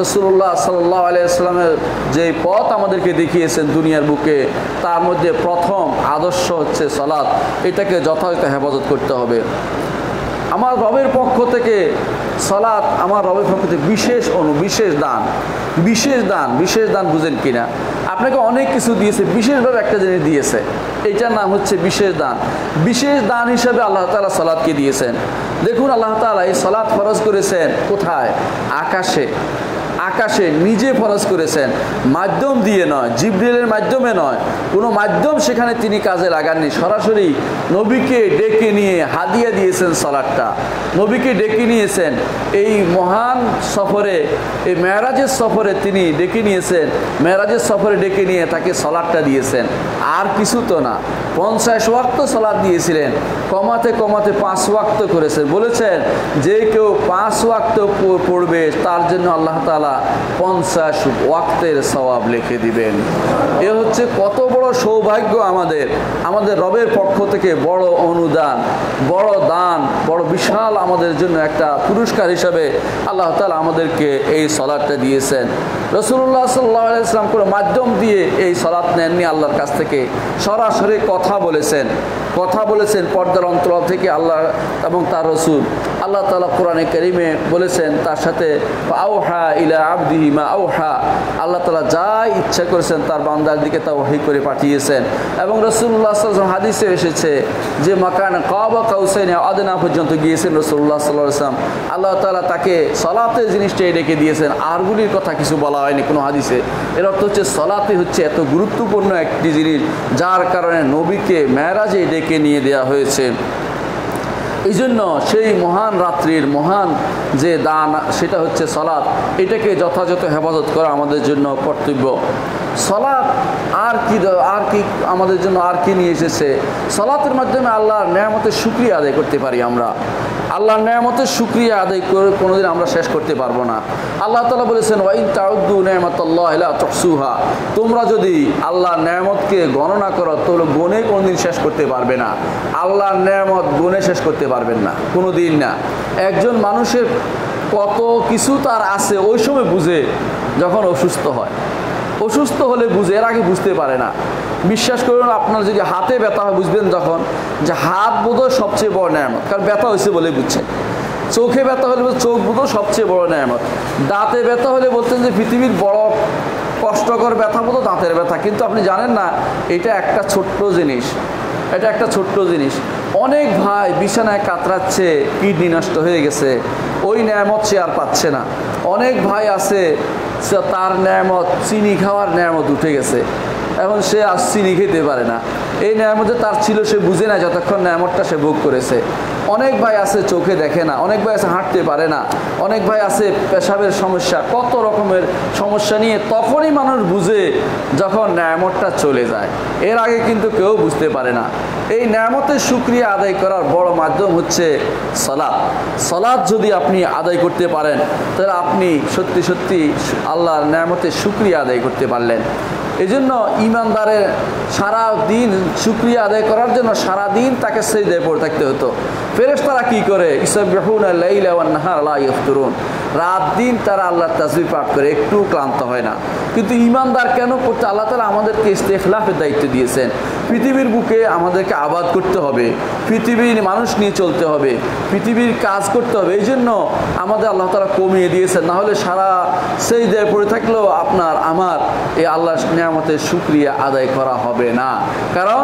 রসুল্লাহ সাল্লাহ আলিয়াল্লামের যে পথ আমাদেরকে দেখিয়েছেন দুনিয়ার বুকে, তার মধ্যে প্রথম আদর্শ হচ্ছে সালাদ এটাকে যথাযথ হেফাজত করতে হবে। আমার রবের পক্ষ থেকে সালাত আমার রবের পক্ষ থেকে বিশেষ অনু, বিশেষ দান। বিশেষ দান বিশেষ দান বুঝেন কিনা? আপনাকে অনেক কিছু দিয়েছে, বিশেষভাবে একটা জিনিস দিয়েছে। এইটার নাম হচ্ছে বিশেষ দান। বিশেষ দান হিসেবে আল্লাহ তালা সালাদকে দিয়েছেন। দেখুন আল্লাহ তালা এই সালাদ ফরজ করেছেন কোথায়? আকাশে। আকাশে নিজে ফরজ করেছেন। মাধ্যম দিয়ে নয়, জিব্রিলের মাধ্যমে নয়। কোনো মাধ্যম সেখানে তিনি কাজে লাগাননি। সরাসরি নবীকে ডেকে নিয়ে হাদিয়া দিয়েছেন সালাদটা নবীকে ডেকে নিয়েছেন। এই মহান সফরে, এই মেয়ারাজের সফরে তিনি ডেকে নিয়েছেন। মেয়ারাজের সফরে ডেকে নিয়ে তাকে সালাদটা দিয়েছেন। আর কিছু তো না। পঞ্চাশ ওয়াক্ত সালাদ দিয়েছিলেন। কমাতে কমাতে পাঁচ ওয়াক্ত করেছেন। বলেছেন, যে কেউ পাঁচ ওয়াক্ত পড়বে, তার জন্য আল্লাহ তালা পঞ্চাশ ওয়াক্তের সওয়াব লিখে দিবেন। এ হচ্ছে কত বড় সৌভাগ্য আমাদের। আমাদের রবের পক্ষ থেকে বড় অনুদান, বড় দান, বড় বিশাল আমাদের জন্য একটা পুরস্কার হিসাবে আল্লাহ তালা আমাদেরকে এই সলাদটা দিয়েছেন। রসুল্লাহ সাল্লাহ কোনো মাধ্যম দিয়ে এই সলাৎ নেননি, আল্লাহর কাছ থেকে। সরাসরি কথা বলেছেন। কথা বলেছেন পর্দার অন্তর থেকে আল্লাহ এবং তার রসুল। আল্লাহ তালা কোরআনে করিমে বলেছেন, তার সাথে আউহা ইলা আবদিহি মা আউহা আল্লাহ তালা যা ইচ্ছা করেছেন, তার বান্দার দিকে তা ওহি করে পাঠিয়েছেন। এবং রসুল্লাহ সাল্লাম হাদিসে এসেছে যে, মাকান কাবা কাউসাইনে আদনা পর্যন্ত গিয়েছেন রসুল্লাহ সাল্লাহ আসলাম আল্লাহ তালা তাকে সলাতের জিনিসটাই রেখে দিয়েছেন। আরগুলির কথা কিছু বলা হয়নি কোনো হাদিসে। এর অর্থ হচ্ছে, সলাতে হচ্ছে এত গুরুত্বপূর্ণ একটি জিনিস, যার কারণে নবীকে মেয়ারাজে ডেকে নিয়ে দেওয়া হয়েছে। এই জন্য সেই মহান রাত্রির মহান যে দান, সেটা হচ্ছে সলাদ এটাকে যথাযথ হেফাজত করা আমাদের জন্য কর্তব্য। সলাদ আর কি আর কি আমাদের জন্য আর কি নিয়ে এসেছে? সলাতের মাধ্যমে আল্লাহর নেয়ামতের সুক্রিয়া আদায় করতে পারি আমরা। আল্লাহর নেয়ামতের সুক্রিয়া আদায় করে কোনোদিন আমরা শেষ করতে পারব না। আল্লাহ তালা বলেছেন, ওয়াইন তাউদ্দু নেয়ামতাল্লাহ তকসুহা তোমরা যদি আল্লাহর নেয়ামতকে গণনা করো, তাহলে গুণে কোনোদিন শেষ করতে পারবে না। আল্লাহর নেয়ামত গুণে শেষ করতে পারবেন না কোনো দিন না। একজন মানুষের কত কিছু তার আছে, ওই সময় বুঝে যখন অসুস্থ হয়। অসুস্থ হলে বুঝে, এর আগে বুঝতে পারে না। বিশ্বাস করুন, আপনার যদি হাতে ব্যথা হয়, বুঝবেন তখন যে হাত বোধহয় সবচেয়ে বড় নেয়ামত। কারণ ব্যথা হয়েছে বলে বুঝছেন। চোখে ব্যথা হলে চোখ বোধহয় সবচেয়ে বড় নেয়ামত। দাঁতে ব্যথা হলে বলতেন যে পৃথিবীর বড় কষ্টকর ব্যথা মতো দাঁতের ব্যথা। কিন্তু আপনি জানেন না, এটা একটা ছোট্ট জিনিস। এটা একটা ছোট্ট জিনিস। অনেক ভাই বিছানায় কাতরাচ্ছে, কিডনি নষ্ট হয়ে গেছে। ওই ন্যায়ামত সে আর পাচ্ছে না। অনেক ভাই আছে তার ন্যায়ামত চিনি খাওয়ার ন্যায়ামত উঠে গেছে। এখন সে আর চিনি খেতে পারে না। এই ন্যায়ামতে তার ছিল, সে বুঝে না যতক্ষণ ন্যায়ামতটা সে ভোগ করেছে। অনেক ভাই আছে চোখে দেখে না, অনেক ভাই আছে হাঁটতে পারে না, অনেক ভাই আছে পেশাবের সমস্যা, কত রকমের সমস্যা নিয়ে তখনই মানুষ বুঝে যখন ন্যায়ামতটা চলে যায়। এর আগে কিন্তু কেউ বুঝতে পারে না। এই ন্যায়ামতের সুক্রিয়া আদায় করার বড় মাধ্যম হচ্ছে সলাদ সলাদ যদি আপনি আদায় করতে পারেন, তাহলে আপনি সত্যি সত্যি আল্লাহর ন্যায়ামতের সুক্রিয়া আদায় করতে পারলেন। এই জন্য ইমানদারের সারা দিন সুক্রিয়া আদায় করার জন্য সারা দিন তাকে দেয় পড়ে থাকতে হতো। ফেরেস তারা কী করে? ইসবুন রাত দিন তারা আল্লাহর তাজবি পাঠ করে, একটু ক্লান্ত হয় না। কিন্তু ইমানদার কেন করতে আল্লাহ তালা আমাদেরকে ইস্তেফলাফের দায়িত্ব দিয়েছেন। পৃথিবীর বুকে আমাদেরকে আবাদ করতে হবে। পৃথিবীর মানুষ নিয়ে চলতে হবে। পৃথিবীর কাজ করতে হবে। এই জন্য আমাদের আল্লাহ তালা কমিয়ে দিয়েছেন। না হলে সারা সেই দেয় পড়ে থাকলেও আপনার, আমার, এই আল্লাহর নিয়ামতের সুক্রিয়া আদায় করা হবে না। কারণ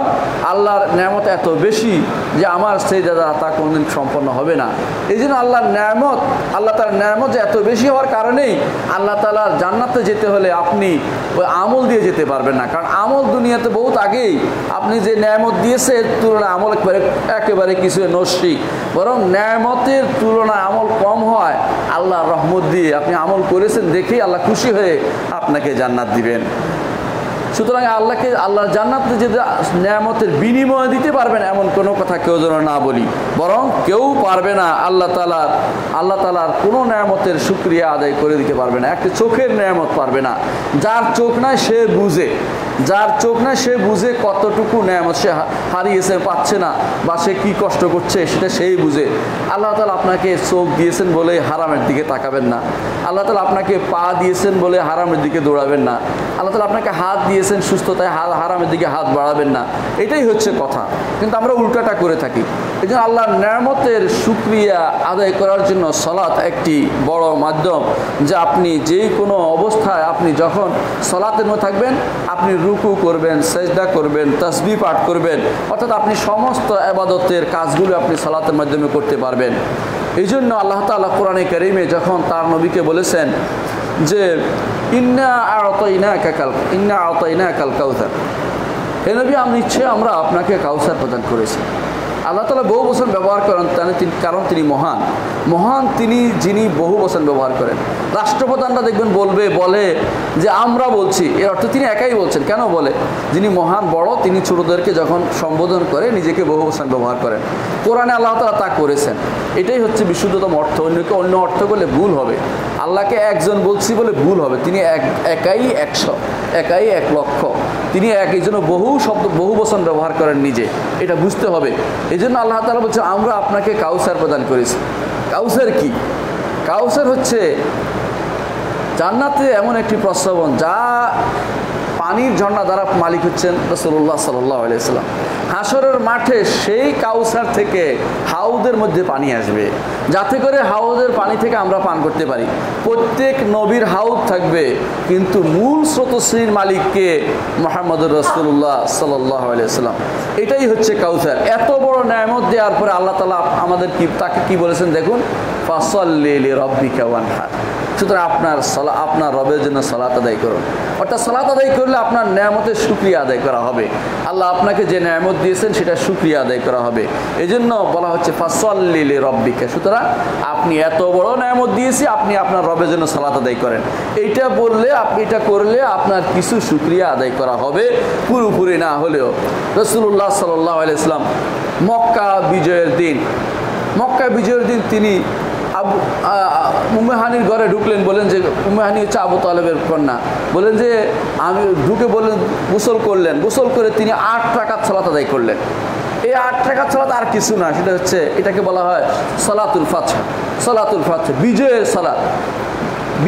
আল্লাহর নিয়ামত এত বেশি যে আমার সেই দাদা তা কোনোদিন সম্পন্ন হবে না। এই জন্য আল্লাহর নিয়ামত, আল্লাহ তালার নিয়ামত যে এত বেশি হওয়ার কারণেই আল্লাহ তালার জান্নাতে যেতে হলে আপনি ওই আমল দিয়ে যেতে পারবেন না। কারণ আমল দুনিয়াতে বহুত আগেই আপনি যে ন্যায়ামত দিয়েছে এর তুলনায় আমল একবারে, একেবারে কিছু নস্যি বরং ন্যায়ামতের তুলনায় আমল কম হয় আল্লাহ রহমত দিয়ে আপনি আমল করেছেন দেখেই আল্লাহ খুশি হয়ে আপনাকে জান্নাত দিবেন। সুতরাং আল্লাহকে আল্লাহ জান্নাতে যে নিয়ামতের বিনিময় দিতে পারবেন এমন কোনো কথা কেউ যেন না বলি। বরং কেউ পারবে না আল্লাহ তালার আল্লাহ তালার কোনো নিয়ামতের সুক্রিয়া আদায় করে দিতে পারবে না। একটা চোখের নিয়ামত পারবে না। যার চোখ নাই সে বুঝে। যার চোখ নাই সে বুঝে কতটুকু নিয়ামত। সে হারিয়েছে পাচ্ছে না বা সে কী কষ্ট করছে, সেটা সেই বুঝে। আল্লাহ তালা আপনাকে চোখ দিয়েছেন বলে হারামের দিকে তাকাবেন না। আল্লাহ তালা আপনাকে পা দিয়েছেন বলে হারামের দিকে দৌড়াবেন না। আল্লাহ তালা আপনাকে হাত দিয়েছেন সুস্থতায় হারামের দিকে হাত বাড়াবেন না। এটাই হচ্ছে কথা। কিন্তু আমরা উল্টাটা করে থাকি। এই জন্য আল্লাহর নিয়ামতের সুক্রিয়া আদায় করার জন্য সলাৎ একটি বড় মাধ্যম, যে আপনি যে কোনো অবস্থায় আপনি যখন সলাতের মধ্যে থাকবেন, আপনি রুকু করবেন, সেজদা করবেন তসবি পাঠ করবেন, অর্থাৎ আপনি সমস্ত আবাদতের কাজগুলো আপনি সলাতের মাধ্যমে করতে পারবেন। এই জন্য আল্লাহ তালা কোরআনে করিমে যখন তার নবীকে বলেছেন যে, ইন্না আতইনা কাকাল ইন্না আতইনা কাল কাউসার হে নবী, আমি ইচ্ছে আমরা আপনাকে কাউসার প্রদান করেছি। আল্লাহ তালা বহু বছর ব্যবহার করেন, তাহলে তিনি কারণ তিনি মহান। মহান তিনি, যিনি বহু বছর ব্যবহার করেন। রাষ্ট্রপ্রধানরা দেখবেন বলবে, বলে যে, আমরা বলছি। এর অর্থ তিনি একাই বলছেন। কেন বলে? যিনি মহান, বড়, তিনি ছোটদেরকে যখন সম্বোধন করে, নিজেকে বহু বছর ব্যবহার করেন। কোরআনে আল্লাহ তালা তা করেছেন। এটাই হচ্ছে বিশুদ্ধতম অর্থ। অন্যকে অন্য অর্থ করলে ভুল হবে। আল্লাহকে একজন বলছি বলে ভুল হবে। তিনি এক একাই একশো, একাই এক লক্ষ। তিনি এক, এই জন্য বহু শব্দ, বহু বচন ব্যবহার করেন নিজে। এটা বুঝতে হবে। এই জন্য আল্লাহ তালা বলছেন, আমরা আপনাকে কাউসার প্রদান করেছি। কাউসার কি? কাউসার হচ্ছে জান্নাতে এমন একটি প্রস্তাবন যা পানির ঝর্ণা দ্বারা মালিক হচ্ছেন রসুল্লাহ সাল্লাহ আলাইসাল্লাম হাসরের মাঠে সেই কাউসার থেকে হাউদের মধ্যে পানি আসবে। যাতে করে হাউদের পানি থেকে আমরা পান করতে পারি। প্রত্যেক নবীর হাউদ থাকবে, কিন্তু মূল স্রোতশ্রীর মালিককে মোহাম্মদুর রসুল্লাহ সাল্লাহ আলাইসাল্লাম এটাই হচ্ছে কাউসার। এত বড় ন্যায়ামত দেওয়ার পরে আল্লাহ তালা আমাদের কি তাকে কি বলেছেন দেখুন? ফাসল্লি রব্বিকা ওয়ানহার সুতরাং আপনার সলা আপনার রবের জন্য সলাত আদায় করুন। অর্থাৎ সলাত আদায় করলে আপনার ন্যায়ামতের সুক্রিয়া আদায় করা হবে। আল্লাহ আপনাকে যে ন্যায়ামত দিয়েছেন, সেটা সুক্রিয়া আদায় করা হবে। এই জন্য বলা হচ্ছে ফাসল্লিলে রব্বিকে। সুতরাং আপনি এত বড় ন্যায়ামত দিয়েছি, আপনি আপনার রবের জন্য সলাত আদায় করেন। এইটা বললে আপনি এটা করলে আপনার কিছু সুক্রিয়া আদায় করা হবে, পুরোপুরি না হলেও। রসুল্লাহ সাল্লাহ আলাইসলাম মক্কা বিজয়ের দিন মক্কা বিজয়ের দিন তিনি আবু উমেহানির ঘরে ঢুকলেন, বলেন যে উমেহানি হচ্ছে আবু তালেবের কন্যা। বলেন যে, আমি ঢুকে বললেন, গোসল করলেন। গোসল করে তিনি আট টাকা ছলাত আদায় করলেন। এই আট টাকা সালাত আর কিছু না, সেটা হচ্ছে, এটাকে বলা হয় সলাতুল ফাতহা। সলাতুল ফাতহা, বিজয়ের সালাত।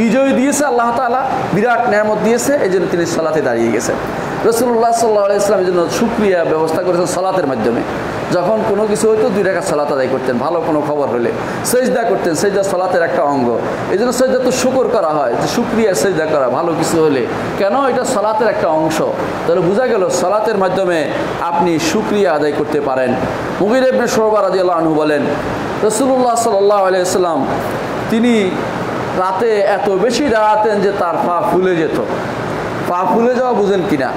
বিজয় দিয়েছে আল্লাহ তালা বিরাট নিয়ামত দিয়েছে এই জন্য তিনি সলাতে দাঁড়িয়ে গেছেন। রসুল্লাহ সাল্লাহ ইসলাম এই জন্য সুক্রিয়া ব্যবস্থা করেছেন সালাতের মাধ্যমে। যখন কোনো কিছু হইতো দুই টাকা সালাত আদায় করতেন, ভালো কোনো খবর হলে সেজদা করতেন, সেজদা সালাতের একটা অঙ্গ। এই জন্য সেজদা তো শুকর করা হয়, যে সুক্রিয়া সেজদা করা, ভালো কিছু হলে কেন এটা সালাতের একটা অংশ? তাহলে বোঝা গেল সালাতের মাধ্যমে আপনি সুক্রিয়া আদায় করতে পারেন। মুগির সরবার শোরবা আল্লাহ আনহু বলেন রসুল্লাহ সাল্লাহ আলাইসাল্লাম তিনি রাতে এত বেশি দাঁড়াতেন যে তার পা ফুলে যেত। পা ফুলে যাওয়া বুঝেন কিনা?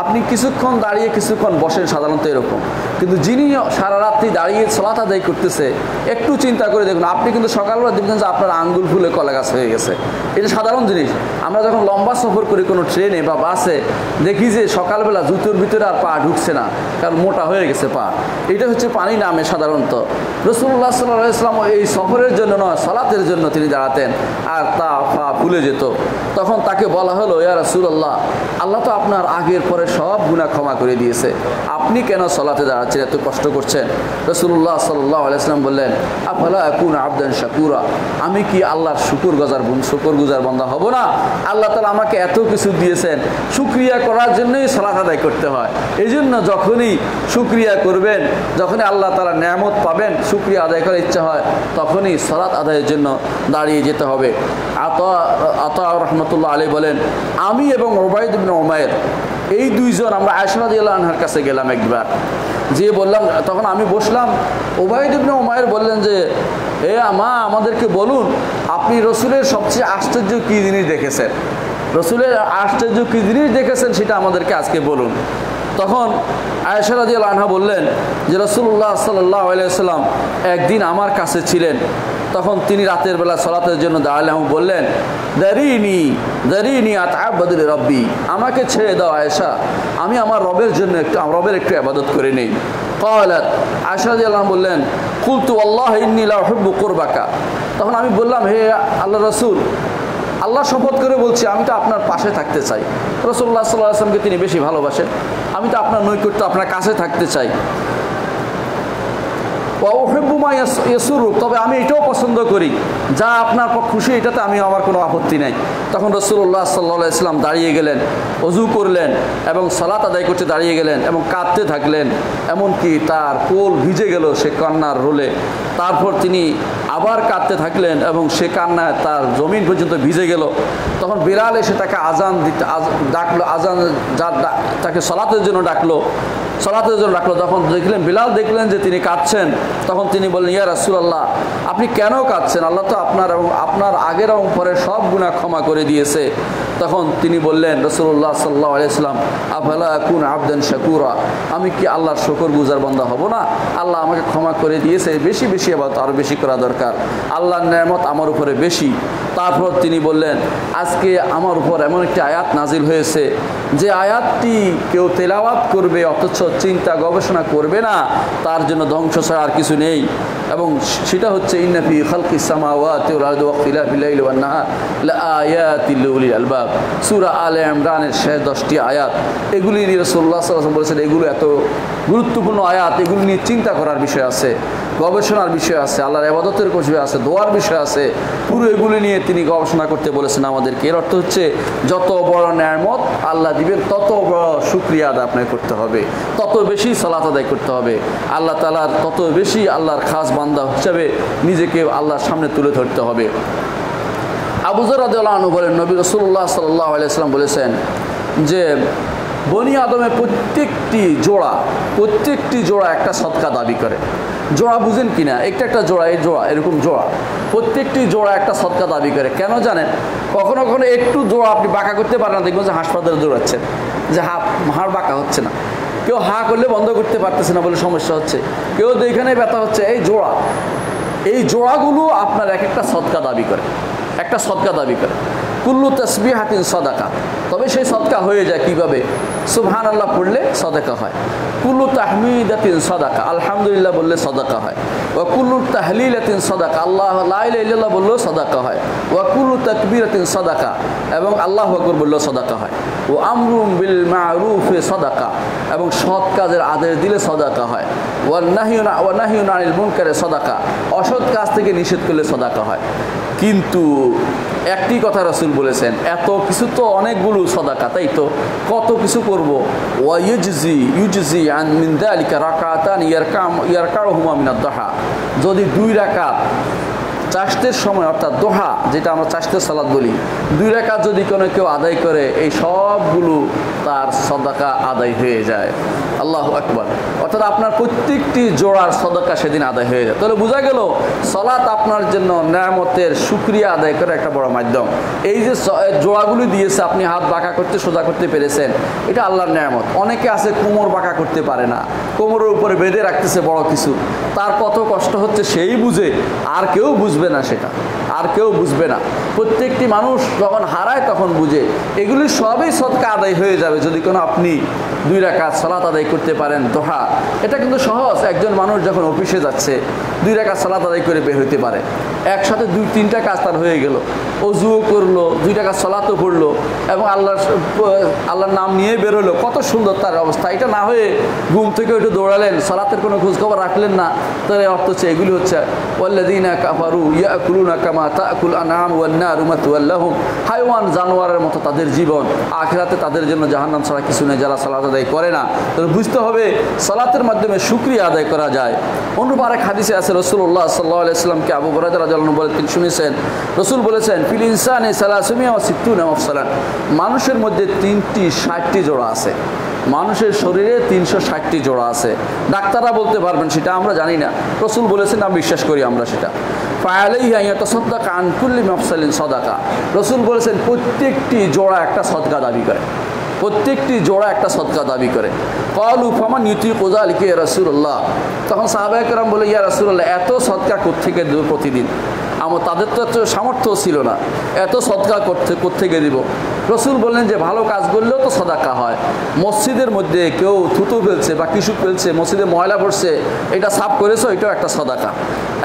আপনি কিছুক্ষণ দাঁড়িয়ে কিছুক্ষণ বসেন সাধারণত এরকম। কিন্তু যিনি সারা রাত্রি দাঁড়িয়ে সলাত আদায় করতেছে, একটু চিন্তা করে দেখুন, আপনি কিন্তু সকালবেলা দেখবেন যে আপনার আঙ্গুল ফুলে কলা গাছ হয়ে গেছে। এটা সাধারণ জিনিস। আমরা যখন লম্বা সফর করি কোনো ট্রেনে বা বাসে, দেখি যে সকালবেলা জুতোর ভিতরে আর পা ঢুকছে না, কারণ মোটা হয়ে গেছে পা। এটা হচ্ছে পানি নামে সাধারণত। রসুল্লাহ সাল্লাহ ইসলাম এই সফরের জন্য নয়, সলাতের জন্য তিনি দাঁড়াতেন আর তা পা ফুলে যেত। তখন তাকে বলা হলো, ইয়া রসুল্লাহ আল্লাহ তো আপনার আগের পরে সব গুণা ক্ষমা করে দিয়েছে। আপনি কেন সলাতে দাঁড়াচ্ছেন? এত কষ্ট করছেন। রসুল্লাহ সাল্লাহ আলাইসলাম বললেন, আফালা কুন আবদান শাকুরা? আমি কি আল্লাহর শুকুর গজার শুকুর গুজার বন্ধা হব না? আল্লাহ তালা আমাকে এত কিছু দিয়েছেন। সুক্রিয়া করার জন্যই সলাত আদায় করতে হয়। এই জন্য যখনই সুক্রিয়া করবেন, যখনই আল্লাহ তালা নিয়ামত পাবেন সুক্রিয়া আদায় করার ইচ্ছা হয়, তখনই সলাৎ আদায়ের জন্য দাঁড়িয়ে যেতে হবে। আতা আতা রহমতুল্লাহ আলী বলেন, আমি এবং ওবায়দ ইবনে ওমায়ের এই দুইজন আমরা আয়সরাদি আনহার কাছে গেলাম একবার। যে বললাম, তখন আমি বসলাম। ওবায়দ ইবনে ওমায়ের বললেন যে, এ মা আমাদেরকে বলুন, আপনি রসুলের সবচেয়ে আশ্চর্য কী জিনিস দেখেছেন? রসুলের আশ্চর্য কী জিনিস দেখেছেন সেটা আমাদেরকে আজকে বলুন। তখন আয়েশারাদি আনহা বললেন যে রসুল্লাহ সাল্লাহ আলাইসাল্লাম একদিন আমার কাছে ছিলেন। তখন তিনি রাতের বেলা সলাতের জন্য দাঁড়ালে আমি বললেন, দারিনি দারিনি আতাবদুল রব্বি আমাকে ছেড়ে দাও আয়েশা। আমি আমার রবের জন্য একটু রবের একটু আবাদত করে নেই। কলাত আয়সারাদি আল্লাহ বললেন, কুলতু আল্লাহ ইন্নিলা করবাকা। তখন আমি বললাম, হে আল্লাহ রসুল, আল্লাহ শপথ করে বলছি, আমি তো আপনার পাশে থাকতে চাই। রসুল্লাহ সাল্লাহ আসলামকে তিনি বেশি ভালোবাসেন। আমি তো আপনার নৈকট্য আপনার কাছে থাকতে চাই। ওহেব্বুমা ইয়সুরুক তবে আমি এটাও পছন্দ করি। যা আপনার খুশি, এটাতে আমি আমার কোনো আপত্তি নাই। তখন রসুল্লাহ সাল্লাহ ইসলাম দাঁড়িয়ে গেলেন, অজু করলেন এবং সালাত আদায় করতে দাঁড়িয়ে গেলেন এবং কাঁদতে থাকলেন। এমনকি তার কোল ভিজে গেল সে কান্নার রোলে। তারপর তিনি আবার কাঁদতে থাকলেন এবং সে কান্নায় তার জমিন পর্যন্ত ভিজে গেল। তখন বিড়াল এসে তাকে আজান দিতে ডাকলো, আজান যা, তাকে সলাতের জন্য ডাকলো। সলাতের জন্য রাখল। তখন দেখলেন, বিলাল দেখলেন যে তিনি কাঁদছেন, তখন তিনি বললেন, ইয়া রাসুলাল্লাহ, আপনি কেন কাঁদছেন? আল্লাহ তো আপনার এবং আপনার আগের এবং পরে সব গুণা ক্ষমা করে দিয়েছে। তখন তিনি বললেন রসুল্লাহ সাল্লাহ আলাইসলাম আফালা কুন আবদান শাকুরা? আমি কি আল্লাহর শকর গুজার বন্ধা হব না? আল্লাহ আমাকে ক্ষমা করে দিয়েছে, বেশি বেশি আবার আরও বেশি করা দরকার। আল্লাহর নেয়ামত আমার উপরে বেশি। তারপর তিনি বললেন, আজকে আমার উপর এমন একটি আয়াত নাজিল হয়েছে, যে আয়াতটি কেউ তেলাওয়াত করবে, অথচ চিন্তা গবেষণা করবে না, তার জন্য ধ্বংস ছাড়া আর কিছু নেই। এবং সেটা হচ্ছে ইন্নাফি খালকি আলবাব। সূরা আলে ইমরানের শেষ 10টি আয়াত। এগুলি নিয়ে সোল্লা সাল্লাম বলেছেন, এগুলো এত গুরুত্বপূর্ণ আয়াত, এগুলি নিয়ে চিন্তা করার বিষয় আছে। গবেষণার বিষয় আছে, আল্লাহর আবাদতের বিষয় আছে, দোয়ার বিষয় আছে। পুরো এগুলি নিয়ে তিনি গবেষণা করতে বলেছেন আমাদেরকে। এর অর্থ হচ্ছে, যত বড় ন্যায়মত আল্লাহ দিবেন, তত বড় সুক্রিয়া আদায় আপনাকে করতে হবে। তত বেশি সালাত আদায় করতে হবে। আল্লাহ তালার তত বেশি আল্লাহর খাস বান্দা হিসাবে নিজেকে আল্লাহর সামনে তুলে ধরতে হবে। আবুজর আনু বলেন, নবী রসুল্লাহ সাল্লাহ আলাইসলাম বলেছেন যে, বনি আদমে প্রত্যেকটি জোড়া প্রত্যেকটি জোড়া একটা সৎকা দাবি করে। জোড়া বুঝেন কি না একটা একটা জোড়া, এই জোড়া, এরকম জোড়া। প্রত্যেকটি জোড়া একটা সৎকা দাবি করে। কেন জানেন? কখনো কখনো একটু জোড়া আপনি বাঁকা করতে পারেন না, দেখবেন যে হাসপাতালে দৌড়াচ্ছেন যে হা হাড় বাঁকা হচ্ছে না। কেউ হা করলে বন্ধ করতে পারতেছে না বলে সমস্যা হচ্ছে। কেউ তো এখানে ব্যথা হচ্ছে, এই জোড়া। এই জোড়াগুলো আপনার এক একটা সৎকা দাবি করে। একটা সৎকা দাবি করে। কুল্লু তসবি হাতিন সদাকা। তবে সেই সৎকা হয়ে যায় কীভাবে? সুবহান আল্লাহ পড়লে সদাকা হয়। কুল্লু তাহমিদাতিন সদাকা, আলহামদুলিল্লাহ বললে সদাকা হয়। ও কুল্লু তাহলিলাতিন সদাকা, আল্লাহ লাইল্লাহ বললেও সদাকা হয়। ও কুল্লু তাকবিরাতিন সদাকা, এবং আল্লাহ আকবর বললেও সদাকা হয়। ও আমরুম বিল মারুফে সদাকা, এবং সৎ কাজের আদেশ দিলে সদাকা হয়। সদাকা। অসৎ কাজ থেকে নিষেধ করলে সদাকা হয়। কিন্তু একটি কথা রসুল বলেছেন, এত কিছু তো অনেকগুলো সদাকা, তাই তো? কত কিছু করব? ওয়াইজি ইউজি আন মিন মিনাদ যদি দুই রাকাত চাষতের সময়, অর্থাৎ দোহা, যেটা আমরা চাষতের সালাদ বলি, দুই রেখা যদি কোনো কেউ আদায় করে, এই সবগুলো তার সদাকা আদায় হয়ে যায়। আল্লাহ আকবর। অর্থাৎ আপনার প্রত্যেকটি জোড়ার সদাকা সেদিন আদায় হয়ে যায়। তাহলে বোঝা গেল সলাৎ আপনার জন্য ন্যায়ামতের সুক্রিয়া আদায় করার একটা বড় মাধ্যম। এই যে জোড়াগুলি দিয়েছে, আপনি হাত বাঁকা করতে, সোজা করতে পেরেছেন, এটা আল্লাহর ন্যায়ামত অনেকে আছে কোমর বাঁকা করতে পারে না, কোমরের উপরে বেঁধে রাখতেছে বড় কিছু। তার কত কষ্ট হচ্ছে সেই বুঝে আর কেউ বুঝবে না সেটা। আর কেউ বুঝবে না। প্রত্যেকটি মানুষ যখন হারায় তখন বুঝে। এগুলি সবই সৎকা আদায় হয়ে যাবে যদি কোনো আপনি দুই রাকাত সালাত আদায় করতে পারেন, দোহা। এটা কিন্তু সহজ। একজন মানুষ যখন অফিসে যাচ্ছে, দুই রাকাত সালাত আদায় করে বের হইতে পারে। একসাথে দুই, তিনটা কাজ তার হয়ে গেল। অজুও করল, দুই টাকা সলাতও পড়ল এবং আল্লাহর আল্লাহর নাম নিয়ে বেরোলো কত সুন্দর তার অবস্থা। এটা না হয়ে ঘুম থেকে একটু দৌড়ালেন, সলাতের কোনো খোঁজখবর রাখলেন না। তাহলে অর্থ হচ্ছে এগুলি হচ্ছে ওয়াল্লাদিনা কাফারু ইয়াকুলুনা কামা তাকুল আনাম ওয়ান্না রুমাত ওয়াল্লাহুম হাইওয়ান জানোয়ারের মতো তাদের জীবন। আখিরাতে তাদের জন্য জাহান্নাম ছাড়া কিছু নেই যারা সালাত আদায় করে না। তাহলে বুঝতে হবে সালাতের মাধ্যমে শুক্রিয়া আদায় করা যায়। অনুরূপ আরেক হাদিসে আছে রসুল্লাহ সাল্লাহ আলাইসলামকে আবু বরাদ রাজন বলে তিনি শুনেছেন। রসুল বলেছেন, ফিল ইনসান এ সালাসুমিয়া সিত্তু নামসালান মানুষের মধ্যে তিনটি ষাটটি জোড়া আছে। মানুষের শরীরে তিনশো ষাটটি জোড়া আছে। ডাক্তাররা বলতে পারবেন সেটা আমরা জানি না। রসুল বলেছেন, আমি বিশ্বাস করি আমরা সেটা। সদাকা। রসুল বলেছেন, প্রত্যেকটি জোড়া একটা সদকা দাবি করে। প্রত্যেকটি জোড়া একটা সদকা দাবি করে। কল উফামা নিউতি কোজা লিখে রসুল্লাহ তখন সাহাবাহাম বলে, ইয়া রসুল্লাহ এত সদকা কোথেকে প্রতিদিন? আমার তাদের তো এত সামর্থ্য ছিল না। এত সদকা করতে কোথেকে দিব। রসুল বললেন যে, ভালো কাজ করলেও তো সদাকা হয়। মসজিদের মধ্যে কেউ থুতু ফেলছে বা কিছু ফেলছে, মসজিদে ময়লা পড়ছে এটা সাফ করেছ, এটাও একটা সদাকা।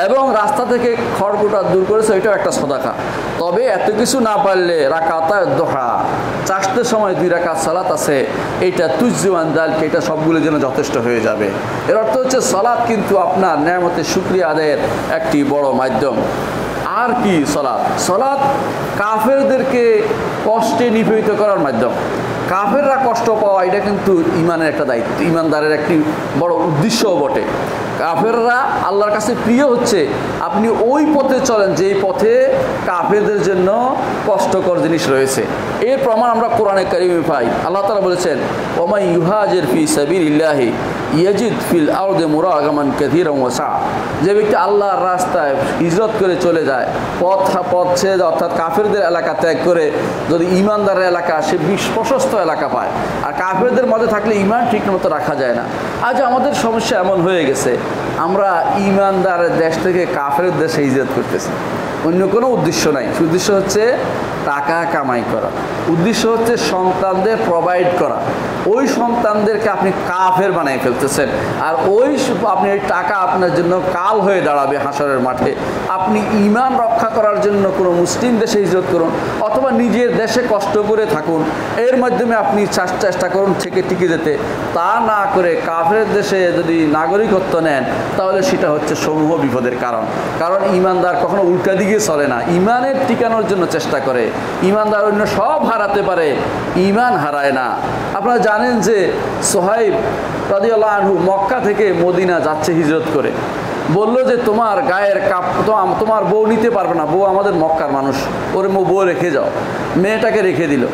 এবং রাস্তা থেকে খড়কুটা দূর করেছ, এটাও একটা সদাকা। তবে এত কিছু না পারলে রাকাতা দোহা চাষতের সময় দুই রাখা সালাত আছে। এইটা তুজ্জুয়ান দালকে, এটা সবগুলোর জন্য যথেষ্ট হয়ে যাবে। এর অর্থ হচ্ছে, সালাত কিন্তু আপনার ন্যায়মতের সুক্রিয়া আদায়ের একটি বড় মাধ্যম। আর কি সলাৎ? সলাৎ কাফেরদেরকে কষ্টে নিপীড়িত করার মাধ্যম। কাফেররা কষ্ট পাওয়া এটা কিন্তু ইমানের একটা দায়িত্ব, ইমানদারের একটি বড় উদ্দেশ্যও বটে। কাফেররা আল্লাহর কাছে প্রিয় হচ্ছে আপনি ওই পথে চলেন যেই পথে কাফেরদের জন্য কষ্টকর জিনিস রয়েছে। এর প্রমাণ আমরা কোরআনে কারিমে পাই। আল্লাহ তালা বলেছেন ওমাই ইউহাজের ফি সাবির ইল্লাহি ইয়াজিদ ফিল আউদে মুরা আগামান কাদির ওসা যে ব্যক্তি আল্লাহর রাস্তায় হিজরত করে চলে যায়, পথ পথ ছেড়ে অর্থাৎ কাফেরদের এলাকা ত্যাগ করে যদি ইমানদারের এলাকা সে প্রশস্ত এলাকা পায়, আর কাফেরদের মধ্যে থাকলে ইমান ঠিক মতো রাখা যায় না। আজ আমাদের সমস্যা এমন হয়ে গেছে আমরা ইমানদারের দেশ থেকে কাফের দেশে ইজত করতেছি। অন্য কোনো উদ্দেশ্য নাই। উদ্দেশ্য হচ্ছে টাকা কামাই করা। উদ্দেশ্য হচ্ছে সন্তানদের প্রোভাইড করা। ওই সন্তানদেরকে আপনি কাফের বানিয়ে ফেলতেছেন। আর ওই আপনি ওই টাকা আপনার জন্য কাল হয়ে দাঁড়াবে হাসরের মাঠে। আপনি ইমান রক্ষা করার জন্য কোনো মুসলিম দেশে হিজরত করুন অথবা নিজের দেশে কষ্ট করে থাকুন। এর মাধ্যমে আপনি চেষ্টা করুন থেকে টিকে যেতে। তা না করে কাফের দেশে যদি নাগরিকত্ব নেন, তাহলে সেটা হচ্ছে সমূহ বিপদের কারণ। কারণ ইমানদার কখনো উল্টা দিকে চলে না ইমানের টিকানোর জন্য চেষ্টা করে। ইমানদার অন্য সব হারাতে পারে ইমান হারায় না। আপনারা জানেন যে সোহাইব রাদিয়াল্লাহু আনহু মক্কা থেকে মদিনা যাচ্ছে হিজরত করে। বলল যে, তোমার গায়ের কাপ তোমার বউ নিতে পারবে না, বউ আমাদের মক্কার মানুষ। ওর বউ রেখে যাও। মেয়েটাকে রেখে দিল।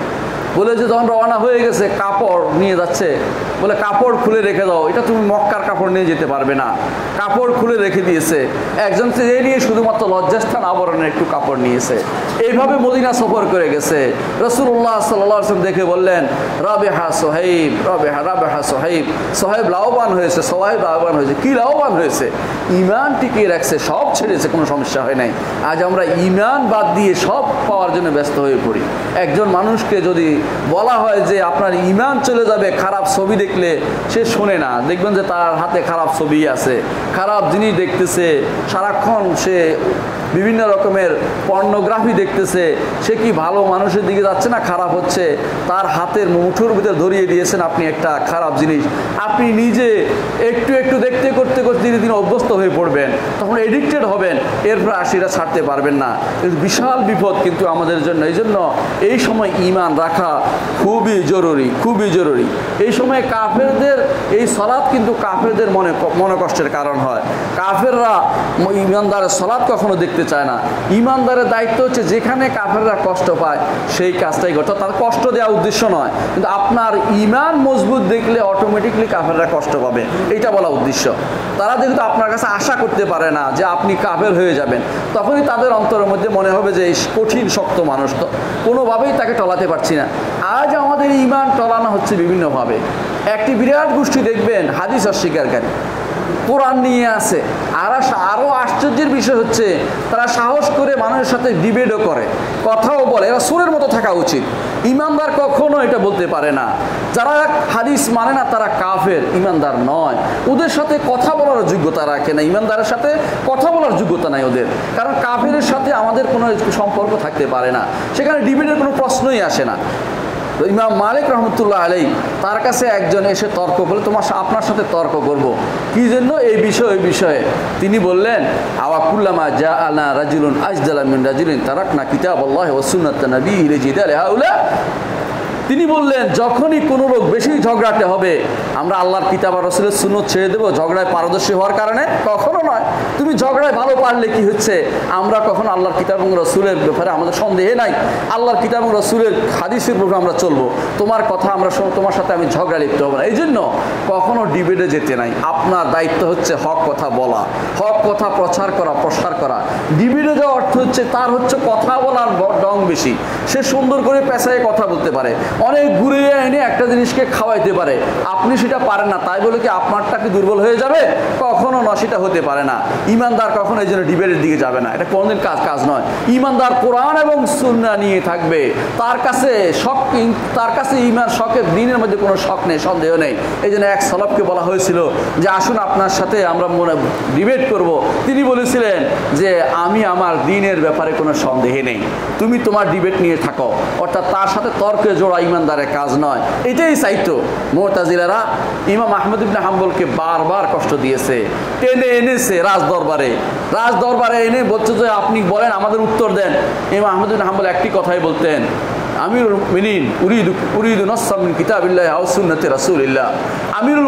বলে যে তখন রওনা হয়ে গেছে, কাপড় নিয়ে যাচ্ছে, বলে, কাপড় খুলে রেখে দাও, এটা তুমি মক্কার কাপড় নিয়ে যেতে পারবে না। কাপড় খুলে রেখে দিয়েছে। একজন নিয়ে শুধুমাত্র লজ্জাস্থান আবরণের একটু কাপড় নিয়েছে। এইভাবে মদিনা সফর করে গেছে। রসুল্লাহ সাল্লাম দেখে বললেন, রবেহা সোহেব রবেহা রবেহা সোহেব সোহেব লাভবান হয়েছে সোহেব লাভবান হয়েছে। কি লাভবান হয়েছে? ইমান টিকিয়ে রাখছে, সব ছেড়েছে, কোনো সমস্যা হয় নাই। আজ আমরা ইমান বাদ দিয়ে সব পাওয়ার জন্য ব্যস্ত হয়ে পড়ি। একজন মানুষকে যদি বলা হয় যে আপনার ইমান চলে যাবে, খারাপ ছবি দেখলে সে শোনে না। দেখবেন যে তার হাতে খারাপ ছবি আছে। খারাপ জিনিস দেখতেছে, সারাক্ষণ সে বিভিন্ন রকমের পর্নোগ্রাফি দেখতেছে। সে কি ভালো মানুষের দিকে যাচ্ছে না খারাপ হচ্ছে? তার হাতের মুঠোর ভিতরে ধরিয়ে দিয়েছেন আপনি একটা খারাপ জিনিস। আপনি নিজে একটু একটু দেখতে করতে করতে ধীরে ধীরে অভ্যস্ত হয়ে পড়বেন। তখন এডিক্টেড হবেন। এরপর আশিরা ছাড়তে পারবেন না। বিশাল বিপদ কিন্তু আমাদের জন্য। এই জন্য এই সময় ইমান রাখা খুবই জরুরি খুবই জরুরি। এই সময় কাফেরদের, এই সলাৎ কিন্তু কাফেরদের মনে মনে কষ্টের কারণ হয়। কাফেররা ইমানদারের সলাৎ কখনো দেখতে চায় না। ইমানদারের দায়িত্ব হচ্ছে যেখানে কাফেররা কষ্ট পায়, সেই কাজটাই করতে তার কষ্ট দেওয়া উদ্দেশ্য নয়, কিন্তু আপনার ইমান মজবুত দেখলে অটোমেটিকলি কাফেররা কষ্ট পাবে। এইটা বলা উদ্দেশ্য। তারা যেহেতু আপনার কাছে আশা করতে পারে না যে আপনি কাফের হয়ে যাবেন, তখনই তাদের অন্তরের মধ্যে মনে হবে যে এই কঠিন, শক্ত মানুষ তো। কোনোভাবেই তাকে টলাতে পারছি না। আজ আমাদের ইমান টলানো হচ্ছে বিভিন্নভাবে। একটি বিরাট গোষ্ঠী দেখবেন হাদিস অস্বীকারী। কোরআন নিয়ে আসে আর আরও আশ্চর্যের বিষয় হচ্ছে, তারা সাহস করে মানুষের সাথে ডিবেটও করে, কথাও বলে, এরা সুরের মতো থাকা উচিত। ইমানদার কখনো এটা বলতে পারে না। যারা হাদিস মানে না, তারা কাফের, ইমানদার নয়। ওদের সাথে কথা বলার যোগ্যতা রাখে না, ইমানদারের সাথে কথা বলার যোগ্যতা নাই ওদের। কারণ কাফের সাথে আমাদের কোনো সম্পর্ক থাকতে পারে না। সেখানে ডিবেটের কোনো প্রশ্নই আসে না। তো ইমাম মালিক রহমতুল্লাহ আলাই তার কাছে একজন এসে তর্ক বলে তোমার আপনার সাথে তর্ক করব। কি জন্য? এই বিষয় বিষয়ে। তিনি বললেন আওয়াকুল্লামা জা আলা রাজুলুন আজদালামিন রাজুলিন তারাক না কিতাব আল্লাহ ওসুন্নাত নবী রেজিদ আলহাউলা তিনি বললেন, যখনই কোনো লোক বেশি ঝগড়াতে হবে, আমরা আল্লাহর কিতাব আর রসুলের সুন্নত ছেড়ে দেবো। ঝগড়ায় পারদর্শী হওয়ার কারণে কখনো নয়। তুমি ঝগড়ায় ভালো পারলে কি হচ্ছে? আমরা কখনো আল্লাহর কিতাব এবং রসুলের ব্যাপারে আমাদের সন্দেহে নাই। আল্লাহর কিতাব এবং রসুলের হাদিসের উপর আমরা চলবো। তোমার কথা আমরা তোমার সাথে আমি ঝগড়া লিপ্ত হব না। এই জন্য কখনো ডিবেটে যেতে নাই। আপনার দায়িত্ব হচ্ছে হক কথা বলা। হক কথা প্রচার করা, প্রসার করা। ডিবেটে যাওয়ার অর্থ হচ্ছে, তার হচ্ছে কথা বলার ডং বেশি। সে সুন্দর করে পেশায় কথা বলতে পারে। অনেক ঘুরে এনে একটা জিনিসকে খাওয়াইতে পারে। আপনি সেটা পারেন না, তাই বলে কি আপনারটা কি দুর্বল হয়ে যাবে? কখনো না, সেটা হতে পারে না। ইমানদার কখনো এই জন্য ডিবেটের দিকে যাবে না। এটা কোনোদিন কাজ কাজ নয়। ইমানদার কোরআন এবং সুন্না নিয়ে থাকবে। তার কাছে শখ তার কাছে ইমান শখের দিনের মধ্যে কোনো শখ নেই, সন্দেহ নেই। এই জন্য এক সলবকে বলা হয়েছিল যে, আসুন আপনার সাথে আমরা মনে, ডিবেট করব। তিনি বলেছিলেন যে, আমি আমার দিনের ব্যাপারে কোনো সন্দেহে নেই। তুমি তোমার ডিবেট নিয়ে থাকো। অর্থাৎ তার সাথে তর্কে জোড়া ইমানদারের কাজ নয়। এটাই চাইতো মোহতাজিলারা ইমাম আহমদ ইবনে হাম্বলকে বারবার কষ্ট দিয়েছে, টেনে এনেছে রাজ দরবারে রাজ দরবারে এনে বলছে যে, আপনি বলেন, আমাদের উত্তর দেন। ইমাম আহমদ ইবনে হাম্বল একটি কথাই বলতেন আমিরুল কিতাবিল্লাহ আমিরুল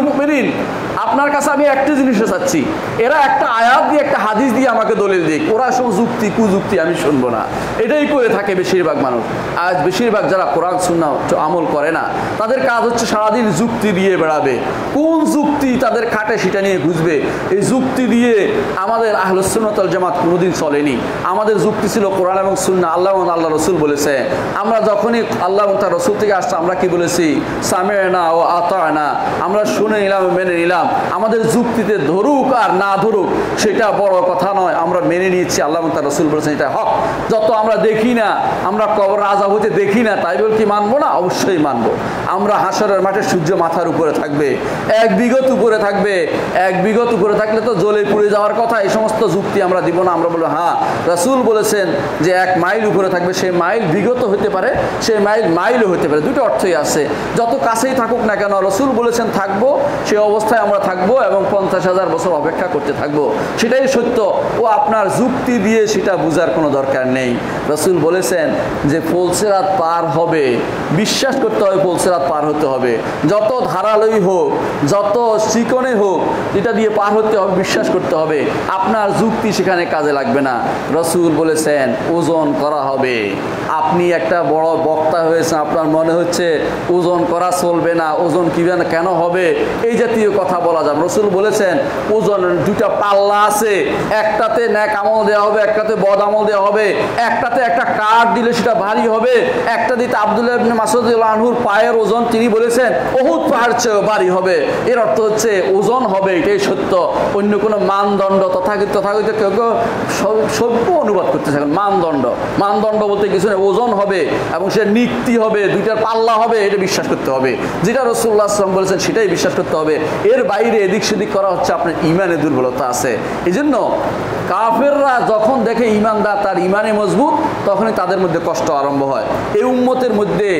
আপনার কাছে আমি একটা চাচ্ছি। এরা একটা আয়াত দিয়ে, একটা হাদিস দিয়ে আমাকে দলিল দিক। ওরা সব যুক্তি, কুযুক্তি আমি শুনব না। এটাই করে থাকে বেশিরভাগ মানুষ। আজ বেশিরভাগ যারা কোরআন সুন্না আমল করে না, তাদের কাজ হচ্ছে সারাদিন যুক্তি দিয়ে বেড়াবে। কোন যুক্তি তাদের খাটে সেটা নিয়ে বুঝবে এই যুক্তি দিয়ে আমাদের আহলুসুন্নতল জামাত কোনোদিন চলেনি। আমাদের যুক্তি ছিল কোরআন এবং সুন্না আল্লাহ আল্লাহ রসুল বলেছে, আমরা যখনই আল্লাহ তার রসুল থেকে আসছে, আমরা কি বলেছি? সামে না ও আতা না আমরা শুনে নিলাম, মেনে নিলাম। আমাদের যুক্তিতে ধরুক আর না ধরুক, সেটা বড় কথা নয়। আমরা মেনে নিয়েছি, আল্লাহ তার রসুল বলেছেন, এটা হক। যত আমরা দেখি না, আমরা কবর রাজা হতে দেখি না তাই বল কি মানবো না? অবশ্যই মানবো। আমরা হাসরের মাঠে সূর্য মাথার উপরে থাকবে, এক বিগত উপরে থাকবে, এক বিগত উপরে থাকলে তো জ্বলে পুড়ে যাওয়ার কথা, এই সমস্ত যুক্তি আমরা দিব না। আমরা বলব হ্যাঁ রাসুল বলেছেন যে এক মাইল উপরে থাকবে, সেই মাইল বিগত হতে পারে সেই মাইল মাইলও হতে পারে, দুটো অর্থই আছে। যত কাছেই থাকুক না কেন, রসুল বলেছেন, থাকব সেই অবস্থায় আমরা থাকব এবং পঞ্চাশ হাজার বছর অপেক্ষা করতে থাকব। সেটাই সত্য। ও আপনার যুক্তি দিয়ে সেটা বোঝার কোনো দরকার নেই। রসুল বলেছেন যে ফুলসেরাত পার হবে। বিশ্বাস করতে হবে ফুলসেরাত পার হতে হবে। যত ধারালোই হোক, যত চিকনে হোক, এটা দিয়ে পার হতে হবে, বিশ্বাস করতে হবে। আপনার যুক্তি সেখানে কাজে লাগবে না। রসুল বলেছেন, ওজন করা হবে। আপনি একটা বড় বক্তা হয়েছেন, আপনার মনে হচ্ছে ওজন করা চলবে না, ওজন কি কেন হবে? এই জাতীয় কথা বলা যাবে রসুল বলেছেন ওজন দুটা পাল্লা আছে, একটাতে ন্যাক আমল দেওয়া হবে, একটাতে বদ আমল দেওয়া হবে, একটাতে একটা কাঠ দিলে সেটা ভারী হবে, একটা দিতে আবদুল্লাহ মাসুদ আনহুর পায়ের ওজন, তিনি বলেছেন বহুত পাহাড় চেয়েও ভারী হবে। এর অর্থ হচ্ছে, ওজন হবে, এটাই সত্য। অন্য কোনো মানদণ্ড তথাকথিত তথাকথিত কেউ কেউ সভ্য অনুবাদ করতে থাকেন, মানদণ্ড। মানদণ্ড বলতে কিছু নেই, ওজন হবে। এবং এবং নিক্তি হবে, দুইটার পাল্লা হবে, এটা বিশ্বাস করতে হবে। যেটা রসুল্লাহ আসলাম বলেছেন, সেটাই বিশ্বাস করতে হবে। এর বাইরে এদিক সেদিক করা হচ্ছে আপনার ইমানে দুর্বলতা আছে। এই জন্য কাফেররা যখন দেখে ইমানদার, তার ইমানে মজবুত, তখনই তাদের মধ্যে কষ্ট আরম্ভ হয়। এই উম্মতের মধ্যে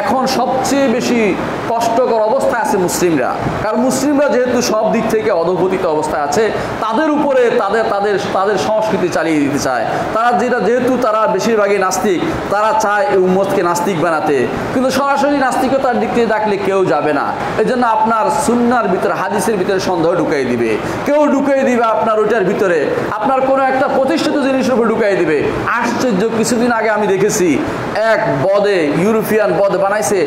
এখন সবচেয়ে বেশি কষ্টকর অবস্থায় আছে মুসলিমরা। কারণ মুসলিমরা যেহেতু সব দিক থেকে অধপতিত অবস্থায় আছে, তাদের উপরে তাদের তাদের তাদের সংস্কৃতি চালিয়ে দিতে চায়। তারা যেটা, যেহেতু তারা বেশিরভাগই নাস্তিক, তারা চায় এই উম্মতকে নাস্তিক বানাতে। কিন্তু সরাসরি নাস্তিকতার দিক থেকে ডাকলে কেউ যাবে না। এই জন্য আপনার সুন্নার ভিতরে, হাদিসের ভিতরে সন্দেহ ঢুকাই দিবে। কেউ ঢুকাই দিবে আপনার ওইটার ভিতরে। আপনার কোনো একটা প্রতিষ্ঠিত জিনিসের উপর ঢুকাই দিবে। আশ্চর্য, কিছুদিন আগে আমি দেখেছি, এক বদে, ইউরোপিয়ান বদ বানাইছে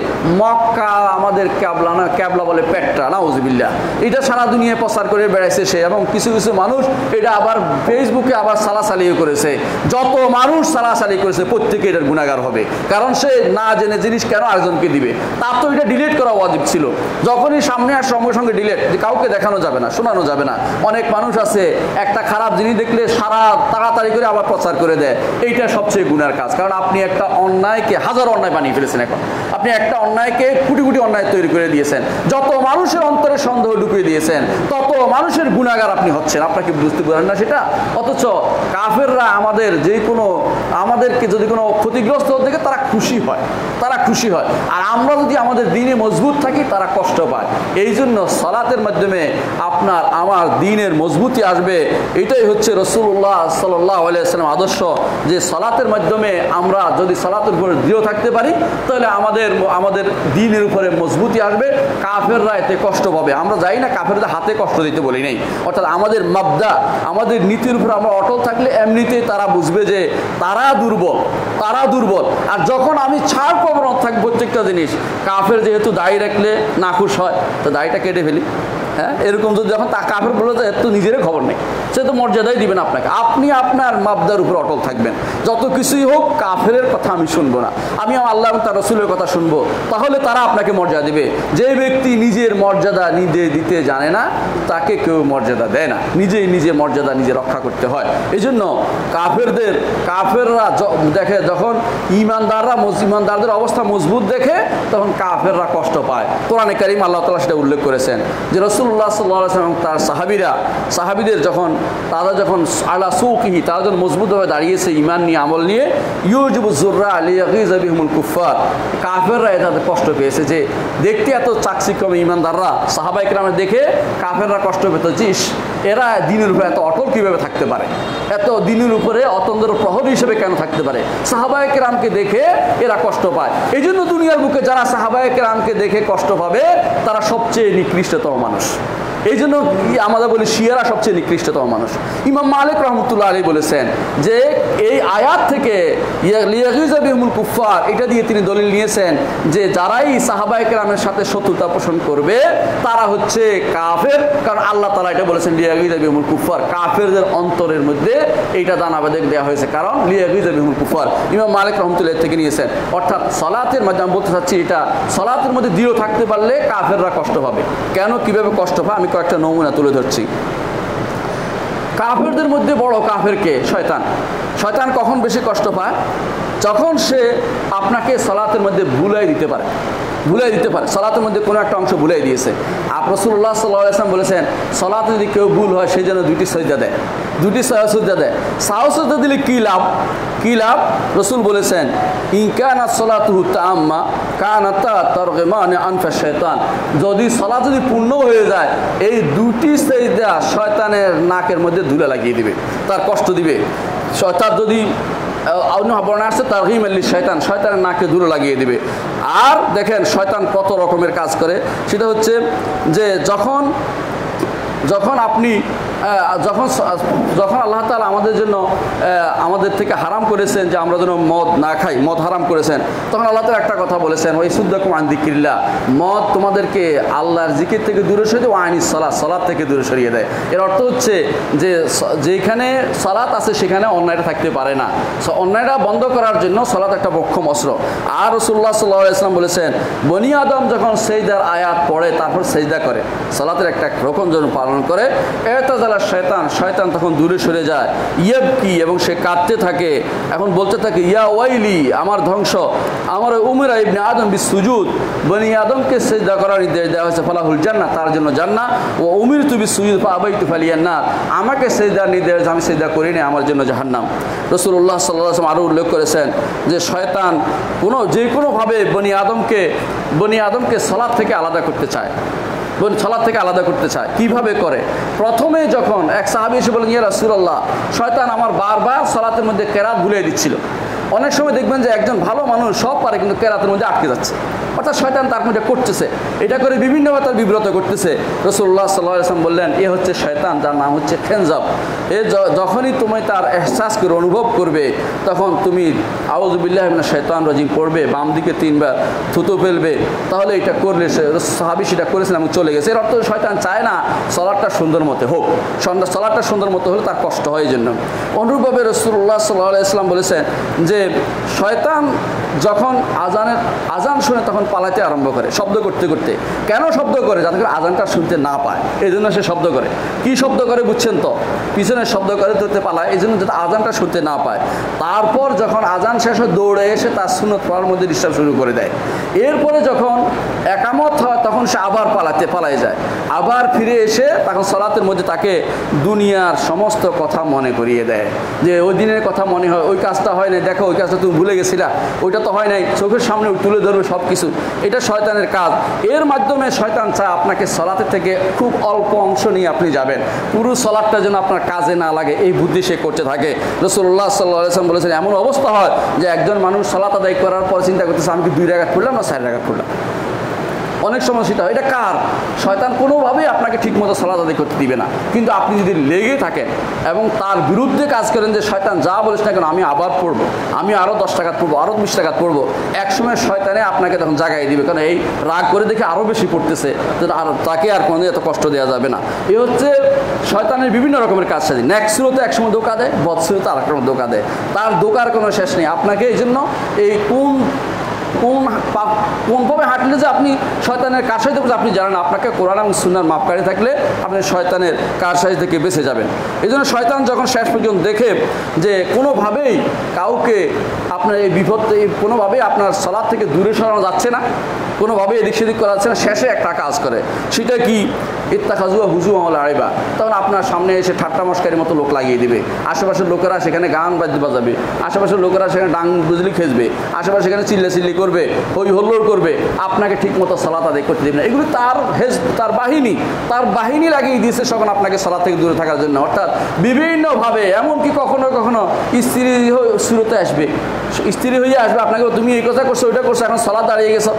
মক্কা আমাদের ক্যাবলা না, ক্যাবলা বলে পেট্রা না উজবিল্লা এটা সারা দুনিয়ায় প্রচার করে বেড়াইছে সে এবং কিছু কিছু মানুষ এটা আবার ফেসবুকে আবার সালাসালিও করেছে। যত মানুষ সালাসালি করেছে, প্রত্যেকে এটার গুণাগার হবে। কারণ সে না জেনে জিনিস কেন আরেকজনকে দিবে। তার তো এটা ডিলিট করা অজিব ছিল। যখনই সামনে আর সঙ্গে সঙ্গে ডিলিট কাউকে দেখানো যাবে না, শোনানো যাবে না। অনেক মানুষ আছে, একটা খারাপ জিনিস দেখলে সারা তাড়াতাড়ি করে আবার প্রচার করে দেয়। এইটা সবচেয়ে গুণার কাজ। কারণ আপনি একটা অন্যায়কে, হাজার অন্যায় বানিয়ে ফেলেছেন এখন। আপনি একটা অন্যায়কে কোটি কোটি অন্যায় তৈরি করে দিয়েছেন। যত মানুষের অন্তরে সন্দেহ ঢুকিয়ে দিয়েছেন, তত মানুষের গুণাগার আপনি হচ্ছেন। আপনাকে বুঝতে পারেন না সেটা? অথচ কাফেররা আমাদের যে কোনো, আমাদেরকে যদি কোনো ক্ষতিগ্রস্ত থেকে তারা খুশি হয়। তারা খুশি হয়। আর আমরা যদি আমাদের দিনে মজবুত থাকি, তারা কষ্ট পায়। এই জন্য সলাতের মাধ্যমে আপনার, আমার দিনের মজবুতি আসবে। এটাই হচ্ছে রসুল্লাহ সাল্লাহ আলিয়াল্লাম আদর্শ যে সলাতের মাধ্যমে আমরা যদি সলাতের উপরে দৃঢ় থাকতে পারি, তাহলে আমাদের আমাদের দিনের উপরে মজবুতি আসবে, কাফেররা এতে কষ্ট পাবে। আমরা যাই না কাফেরদের হাতে কষ্ট দিতে বলি নাই। অর্থাৎ আমাদের মাবদা, আমাদের নীতির উপর আমরা অটল থাকলে এমনিতেই তারা বুঝবে যে তারা দুর্বল তারা দুর্বল। আর যখন আমি ছাড় প্রবণ থাকব প্রত্যেকটা জিনিস, কাফের যেহেতু দায়ী রাখলে নাখুশ হয়, তো দায়ীটা কেটে ফেলি। হ্যাঁ? এরকম যদি যখন তা কাফের বলে যায়, তো নিজেরই খবর নেই। সে তো মর্যাদাই দিবেন আপনাকে। আপনি আপনার মাবদার উপর অটল থাকবেন। যত কিছুই হোক কাফের কথা আমি শুনব না। আমি আমার আল্লাহ তার রসুলের কথা শুনব। তাহলে তারা আপনাকে মর্যাদা দিবে। যে ব্যক্তি নিজের মর্যাদা নিজে দিতে জানে না, তাকে কেউ মর্যাদা দেয় না। নিজেই নিজে মর্যাদা নিজে রক্ষা করতে হয়। এই জন্য কাফেরদের, কাফেররা দেখে যখন ইমানদাররা ইমানদারদের অবস্থা মজবুত দেখে, তখন কাফেররা কষ্ট পায়। কোরআনে কারিম আল্লাহ তালা সেটা উল্লেখ করেছেন যে রসুল্লাহ সাল্লাহ এবং তার সাহাবিরা, সাহাবিদের যখন, তারা যখন আলা সৌকিহি, তারা যখন মজবুতভাবে দাঁড়িয়েছে ইমান নিয়ে, আমল নিয়ে, ইউজুবু জুর্রা আলী আকিজাবিহমুল কুফার কাফেররা এটাতে কষ্ট পেয়েছে যে, দেখতে এত চাকচিক্রমে ইমানদাররা সাহাবাইকরামে দেখে কাফেররা কষ্ট পেত। জিস এরা দিনের উপরে এত অটল কীভাবে থাকতে পারে? এত দিনের উপরে অতন্দ্র প্রহরী হিসেবে কেন থাকতে পারে? সাহাবায়ক রামকে দেখে এরা কষ্ট পায়। এই জন্য দুনিয়ার বুকে যারা সাহাবায়ক রামকে দেখে কষ্ট পাবে, তারা সবচেয়ে নিকৃষ্টতম মানুষ। এই জন্য আমরা বলি শিয়ারা সবচেয়ে নিকৃষ্টতম মানুষ? ইমাম মালিক রহমতুল্লাহ আলী বলেছেন যে এই আয়াত থেকে কুফার এটা দিয়ে তিনি দলিল নিয়েছেন যে যারাই সাহাবায়ক রামের সাথে শত্রুতা পোষণ করবে, তারা হচ্ছে কাফের। কারণ আল্লাহ তালা এটা বলেছেন লিয়াগিজাবিহুল কুফার কাফেরদের অন্তরের মধ্যে এইটা দানাবাদেক দেওয়া হয়েছে। কারণ লিয়াগিজাবিহুল কুফার ইমাম মালিক রহমতুল্লাহ থেকে নিয়েছেন। অর্থাৎ সলাতের মাধ্যমে বলতে চাচ্ছি, এটা সলাতের মধ্যে দৃঢ় থাকতে পারলে কাফেররা কষ্ট পাবে। কেন? কীভাবে কষ্ট পায়? আমি কয়েকটা নমুনা তুলে ধরছি। কাফেরদের মধ্যে বড় কাফেরকে শয়তান। শয়তান কখন বেশি কষ্ট পায়? যখন সে আপনাকে সালাতের মধ্যে ভুলাই দিতে পারে। ভুলাই দিতে পারে। সলাতের মধ্যে কোনো একটা অংশ ভুলাই দিয়েছে। আপ রসুল্লাহ সাল্লাম বলেছেন, সলাতে যদি কেউ ভুল হয় সেই জন্য দুটি সজ্জা দেয়। দুটি সজ্জা দেয়। সাহসজ্জা দিলে কী লাভ? কী লাভ? রসুল বলেছেন ইনকানা সলাতুহু তাম্মা কানাতা তরগেমানে আনফা শয়তান যদি সলা যদি পূর্ণ হয়ে যায়, এই দুটি সেজদা শয়তানের নাকের মধ্যে ধুলে লাগিয়ে দিবে। তার কষ্ট দিবে। তার যদি অন্য বর্ণা আসছে তার হিমেল্লি শয়তান। শয়তানের নাকে দূরে লাগিয়ে দিবে। আর দেখেন, শয়তান কত রকমের কাজ করে। সেটা হচ্ছে যে যখন যখন আপনি যখন যখন আল্লাহ তালা আমাদের জন্য আমাদের থেকে হারাম করেছেন যে আমরা যেন মদ না খাই, মদ হারাম করেছেন, তখন আল্লাহ তালা একটা কথা বলেছেন ওই সুদ্দাকুম আন্দিকিল্লা মদ তোমাদেরকে আল্লাহর জিকির থেকে দূরে সরিয়ে দেয় আইনি সলা সলাদ থেকে দূরে সরিয়ে দেয়। এর অর্থ হচ্ছে যে যেখানে সলাৎ আছে সেখানে অন্যায়টা থাকতে পারে না। অন্যায়টা বন্ধ করার জন্য সলাৎ একটা বক্ষম অস্ত্র। আর রসুল্লাহ সাল্লাহ ইসলাম বলেছেন, বনি আদম যখন সেইদার আয়াত পড়ে, তারপর সেইদা করে। সলাতের একটা রকম যেন পালন করে। এতাজাল আল্লাহ শয়তান শয়তান তখন দূরে সরে যায়। ইয়াব কি? এবং সে কাঁদতে থাকে। এখন বলতে থাকে, ইয়া ওয়াইলি, আমার ধ্বংস। আমার উমেরা ইবনে আদম বি সুজুদ বনি আদমকে সেজদা করার নির্দেশ দেওয়া হয়েছে, ফালাহুল জান্না তার জন্য জান্না ও উমির তুবি সুজুদ পা আবাই তু ফালিয়ান না আমাকে সেজদার নির্দেশ আমি সেজদা করিনি, আমার জন্য জাহান্নাম। রসুল্লাহ সাল্লাম আরও উল্লেখ করেছেন যে, শয়তান কোনো যে কোনোভাবে বনি আদমকে বনি আদমকে সলাদ থেকে আলাদা করতে চায়। বোন সলাদ থেকে আলাদা করতে চায়। কীভাবে করে? প্রথমে যখন এক সাহাবি এসে বলেন ইয়া রাসুল্লাহ শয়তান আমার বারবার সালাতের মধ্যে কেরাত ভুলিয়ে দিচ্ছিল। অনেক সময় দেখবেন যে একজন ভালো মানুষ সব পারে, কিন্তু কেরাতের মধ্যে আটকে যাচ্ছে। অর্থাৎ শয়তান তার মধ্যে করতেছে। এটা করে বিভিন্নভাবে তার বিব্রত করতেছে। রসুল্লাহ সাল্লাহ আসলাম বললেন, এ হচ্ছে শয়তান, যার নাম হচ্ছে খেনজাব। এ যখনই তুমি তার এহসাস করে অনুভব করবে, তখন তুমি আউজবিল্লাহ শয়তান রাজিম পড়বে, বাম দিকে তিনবার থুতু ফেলবে। তাহলে এটা করলে সাহাবি সেটা করেছিলাম চলে গেছে। এর অর্থ শয়তান চায় না সলাটটা সুন্দর মতে হোক। সন্ধ্যা সলাটটা সুন্দর মতো হলে তার কষ্ট হয় জন্য। অনুরূপভাবে রসুল্লাহ সাল্লাহ ইসলাম বলেছেন যে শয়তান যখন আজানের, আজান শুনে তখন পালাতে আরম্ভ করে, শব্দ করতে করতে। কেন শব্দ করে? যাতে করে আজানটা শুনতে না পায়। এই জন্য সে শব্দ করে। কি শব্দ করে বুঝছেন তো? পিছনে শব্দ করে তুলতে পালায় এই জন্য যাতে আজানটা শুনতে না পায়। তারপর যখন আজান শেষ হয় দৌড়ে এসে তার সুনত পড়ার মধ্যে ডিস্টার্ব শুরু করে দেয়। এরপরে যখন একামত হয়, তখন সে আবার পালাতে পালায় যায়। আবার ফিরে এসে তখন সলাতের মধ্যে তাকে দুনিয়ার সমস্ত কথা মনে করিয়ে দেয়। যে ওই দিনের কথা মনে হয়, ওই কাজটা হয় নাই, দেখো ওই কাজটা তুমি ভুলে গেছিলা, ওইটা তো হয় নাই, চোখের সামনে তুলে ধরবে সব কিছু এটা শয়তানের কাজ। এর মাধ্যমে শয়তান চায় আপনাকে সলাতে থেকে খুব অল্প অংশ নিয়ে আপনি যাবেন। পুরো সলাদটা যেন আপনার কাজে না লাগে, এই বুদ্ধি সে করতে থাকে। রসুল্লাহ সাল্লাম বলেছেন, এমন অবস্থা হয় যে একজন মানুষ সলাত আদায় করার পর চিন্তা করতেছে, আমি কি দুই রাগাত পড়লাম না চার রাগাত পড়লাম? অনেক সময় সেটা এটা কার? শয়তান কোনোভাবেই আপনাকে ঠিকমতো সালাদ আদায় করতে দিবে না। কিন্তু আপনি যদি লেগে থাকেন এবং তার বিরুদ্ধে কাজ করেন যে, শয়তান, যা বলিস না কেন, আমি আবার পড়ব। আমি আরও দশ টাকা পড়ব আরও বিশ টাকা পড়ব। একসময় শয়তানে আপনাকে তখন জাগাই দিবে। কারণ এই রাগ করে দেখে আরও বেশি পড়তেছে আর তাকে আর কোনো এত কষ্ট দেওয়া যাবে না। এ হচ্ছে শয়তানের বিভিন্ন রকমের কাজ সাজি। ন্যাক্সিরোতে একসময় দোকা দেয় বৎসিরোতে আর একটা ধোকা দেয়। তার দোকার কোনো শেষ নেই। আপনাকে এই জন্য এই কোন কোন কোনভাবে হাঁটলে যে আপনি শয়তানের কারসাজি থেকে আপনি জানেন আপনাকে কোরআন এবং সুনার মাপকারী থাকলে আপনি শয়তানের কারসাজি থেকে বেঁচে যাবেন। এই জন্য শয়তান যখন শেষ পর্যন্ত দেখে যে কোনোভাবেই কাউকে আপনার এই বিপদ কোনোভাবেই আপনার সলাদ থেকে দূরে সরানো যাচ্ছে না, কোনোভাবেই এদিক সেদিক করা যাচ্ছে না, শেষে একটা কাজ করে। সেটা কি? ইত্তা খাজুয়া হুজু আমল তখন আপনার সামনে এসে ঠাট্টা মস্কারির মতো লোক লাগিয়ে দিবে। আশেপাশের লোকেরা সেখানে গান বাদ্য বাজাবে। আশেপাশের লোকেরা সেখানে ডাং বুজলি খেসবে আশেপাশে সেখানে চিল্লা চিল্লি করবে, হই হল্লোড় করবে। আপনাকে ঠিক মতো সালাত আদায় করতে দেবে না। এগুলি তার হেজ তার বাহিনী। তার বাহিনী লাগিয়ে দিয়েছে তখন আপনাকে সালাত থেকে দূরে থাকার জন্য। অর্থাৎ বিভিন্নভাবে, এমনকি কখনো কখনো স্ত্রী সুরতে আসবে। স্ত্রী হয়ে আসবে, আপনাকে তুমি এই কথা করছ, ওইটা করছ, এখন সালাদ দাঁড়িয়ে গেছো।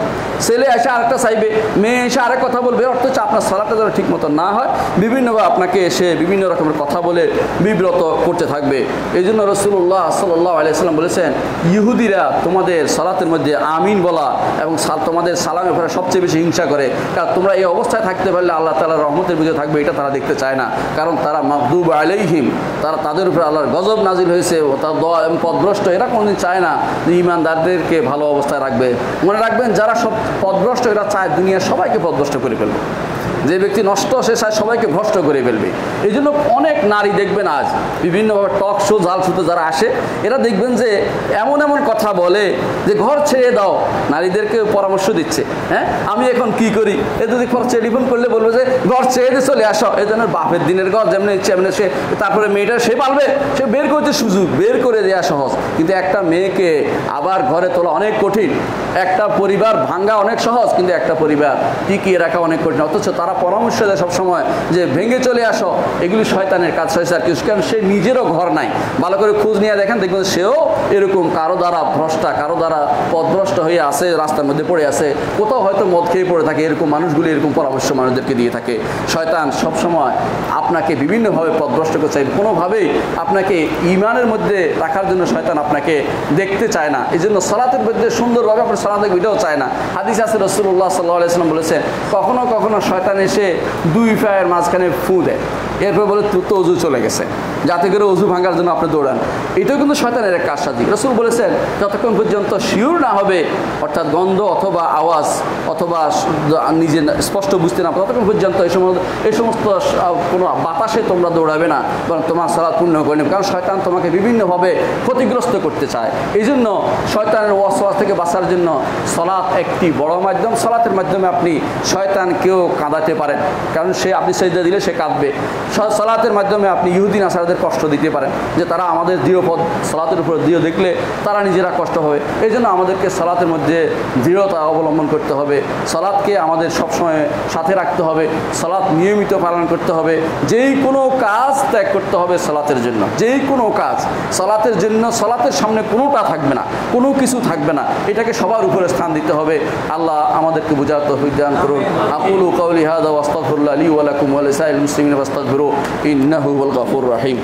ছেলে এসে আরেকটা চাইবে, মেয়ে এসে আরেক কথা বলবে, অর্থ হচ্ছে আপনার সালাদটা যেন ঠিক মতো না হয়, বিভিন্নভাবে আপনাকে এসে বিভিন্ন রকমের কথা বলে বিব্রত করতে থাকবে। এই জন্য রসুল্লাহ সাল্লাহ আলিয়াল্লাম বলেছেন, ইহুদিরা তোমাদের সালাতের মধ্যে আমিন বলা এবং তোমাদের সালামের উপরে সবচেয়ে বেশি হিংসা করে। কারণ তোমরা এই অবস্থায় থাকতে পারলে আল্লাহ তালার রহমতের ভিতরে থাকবে, এটা তারা দেখতে চায় না। কারণ তারা মাহদুব আলাইহিম, তারা তাদের উপরে আল্লাহর গজব নাজিল হয়েছে তার দোয়া এবং পদভ্রষ্ট, এরা কোনোদিন চায় না যে ইমানদারদেরকে ভালো অবস্থায় রাখবে। মনে রাখবেন, যারা সব পদভ্রষ্ট, এরা চায় দুনিয়ার সবাইকে পদভ্রষ্ট করে ফেলবে যে ব্যক্তি নষ্ট সে সবাইকে ভ্রষ্ট করে ফেলবে। এই জন্য অনেক নারী দেখবেন আজ বিভিন্নভাবে টক শো জাল শুতে যারা আসে, এরা দেখবেন যে এমন এমন কথা বলে যে ঘর ছেড়ে দাও, নারীদেরকে পরামর্শ দিচ্ছে। হ্যাঁ? আমি এখন কি করি? এ যদি পর টেলিফোন করলে বলবে যে, ঘর ছেড়ে দিয়ে চলে আসো। এই জন্য বাপের দিনের ঘর যেমন ইচ্ছে এমনি সে তারপরে মেয়েটা সে পালবে, সে বের করতে সুযোগ, বের করে দেওয়া সহজ। কিন্তু একটা মেয়েকে আবার ঘরে তোলা অনেক কঠিন। একটা পরিবার ভাঙ্গা অনেক সহজ, কিন্তু একটা পরিবার টিকিয়ে রাখা অনেক কঠিন। অথচ তারা পরামর্শ দেয় সবসময় যে, ভেঙে চলে আসো, এগুলি শয়তানের কাজ হয়েছে আর কিছু। কারণ সে নিজেরও ঘর নাই। ভালো করে খোঁজ নিয়ে দেখেন, দেখবেন সেও এরকম কারও দ্বারা ভ্রষ্টা, কারও দ্বারা পথভ্রষ্ট হয়ে আছে, রাস্তার মধ্যে পড়ে আছে, কোথাও হয়তো মদ খেয়ে পড়ে থাকে, এরকম মানুষগুলি এরকম পরামর্শ মানুষদেরকে দিয়ে থাকে। শয়তান সবসময় আপনাকে বিভিন্নভাবে পথভ্রষ্ট করতে কোনোভাবেই আপনাকে ইমানের মধ্যে রাখার জন্য শয়তান আপনাকে দেখতে চায় না। এই জন্য সলাতের মধ্যে সুন্দরভাবে আপনার সলাতে এটাও চায় না। হাদিস আছে রসুল্লাহ সাল্লাহ আলাইসালাম বলেছেন, কখনো কখনো শয়তানের এসে দুই পায়ের মাঝখানে ফু দেয়। এরপর বলে তো অজু চলে গেছে। যাতে করে অজু ভাঙার জন্য আপনি দৌড়ান। এটাও কিন্তু শয়তানের এক কাজসাজি। রসুল বলেছেন, যতক্ষণ পর্যন্ত শিওর না হবে, অর্থাৎ গন্ধ অথবা আওয়াজ অথবা নিজে স্পষ্ট বুঝতে না ততক্ষণ পর্যন্ত এই সমস্ত এই সমস্ত কোনো বাতাসে তোমরা দৌড়াবে না, বরং তোমার সালাদ পূর্ণ করে নেবে। কারণ শয়তান তোমাকে বিভিন্নভাবে ক্ষতিগ্রস্ত করতে চায়। এই জন্য শয়তানের ওয়াসওয়াস থেকে বাঁচার জন্য সলাৎ একটি বড় মাধ্যম। সলাতের মাধ্যমে আপনি শয়তানকেও কাঁদাতে পারেন। কারণ সে আপনি সেজদা দিলে সে কাঁদবে। সলাতের মাধ্যমে আপনি ইহুদিন আসারদের কষ্ট দিতে পারেন যে তারা আমাদের দৃঢ়পদ সলাতের উপর দৃঢ় দেখলে তারা নিজেরা কষ্ট হবে। এই জন্য আমাদেরকে সলাতের মধ্যে দৃঢ়তা অবলম্বন করতে হবে। সলাৎকে আমাদের সবসময় সাথে রাখতে হবে। সলাৎ নিয়মিত পালন করতে হবে। যেই কোনো কাজ ত্যাগ করতে হবে সলাতের জন্য। যেই কোনো কাজ। সলাতের জন্য সলাতের সামনে কোনোটা থাকবে না। কোনো কিছু থাকবে না। এটাকে সবার উপরে স্থান দিতে হবে। আল্লাহ আমাদেরকে বুঝার তৌফিক দান করুন। আকুলু কাউলি হাদা ওয়াস্তাগফিরুল্লাহ লি ওয়া লাকুম ওয়া লিসাইল মুসলিমিন ফাস্তাগফিরু ইন্নাহু হুয়াল গাফুর রাহিম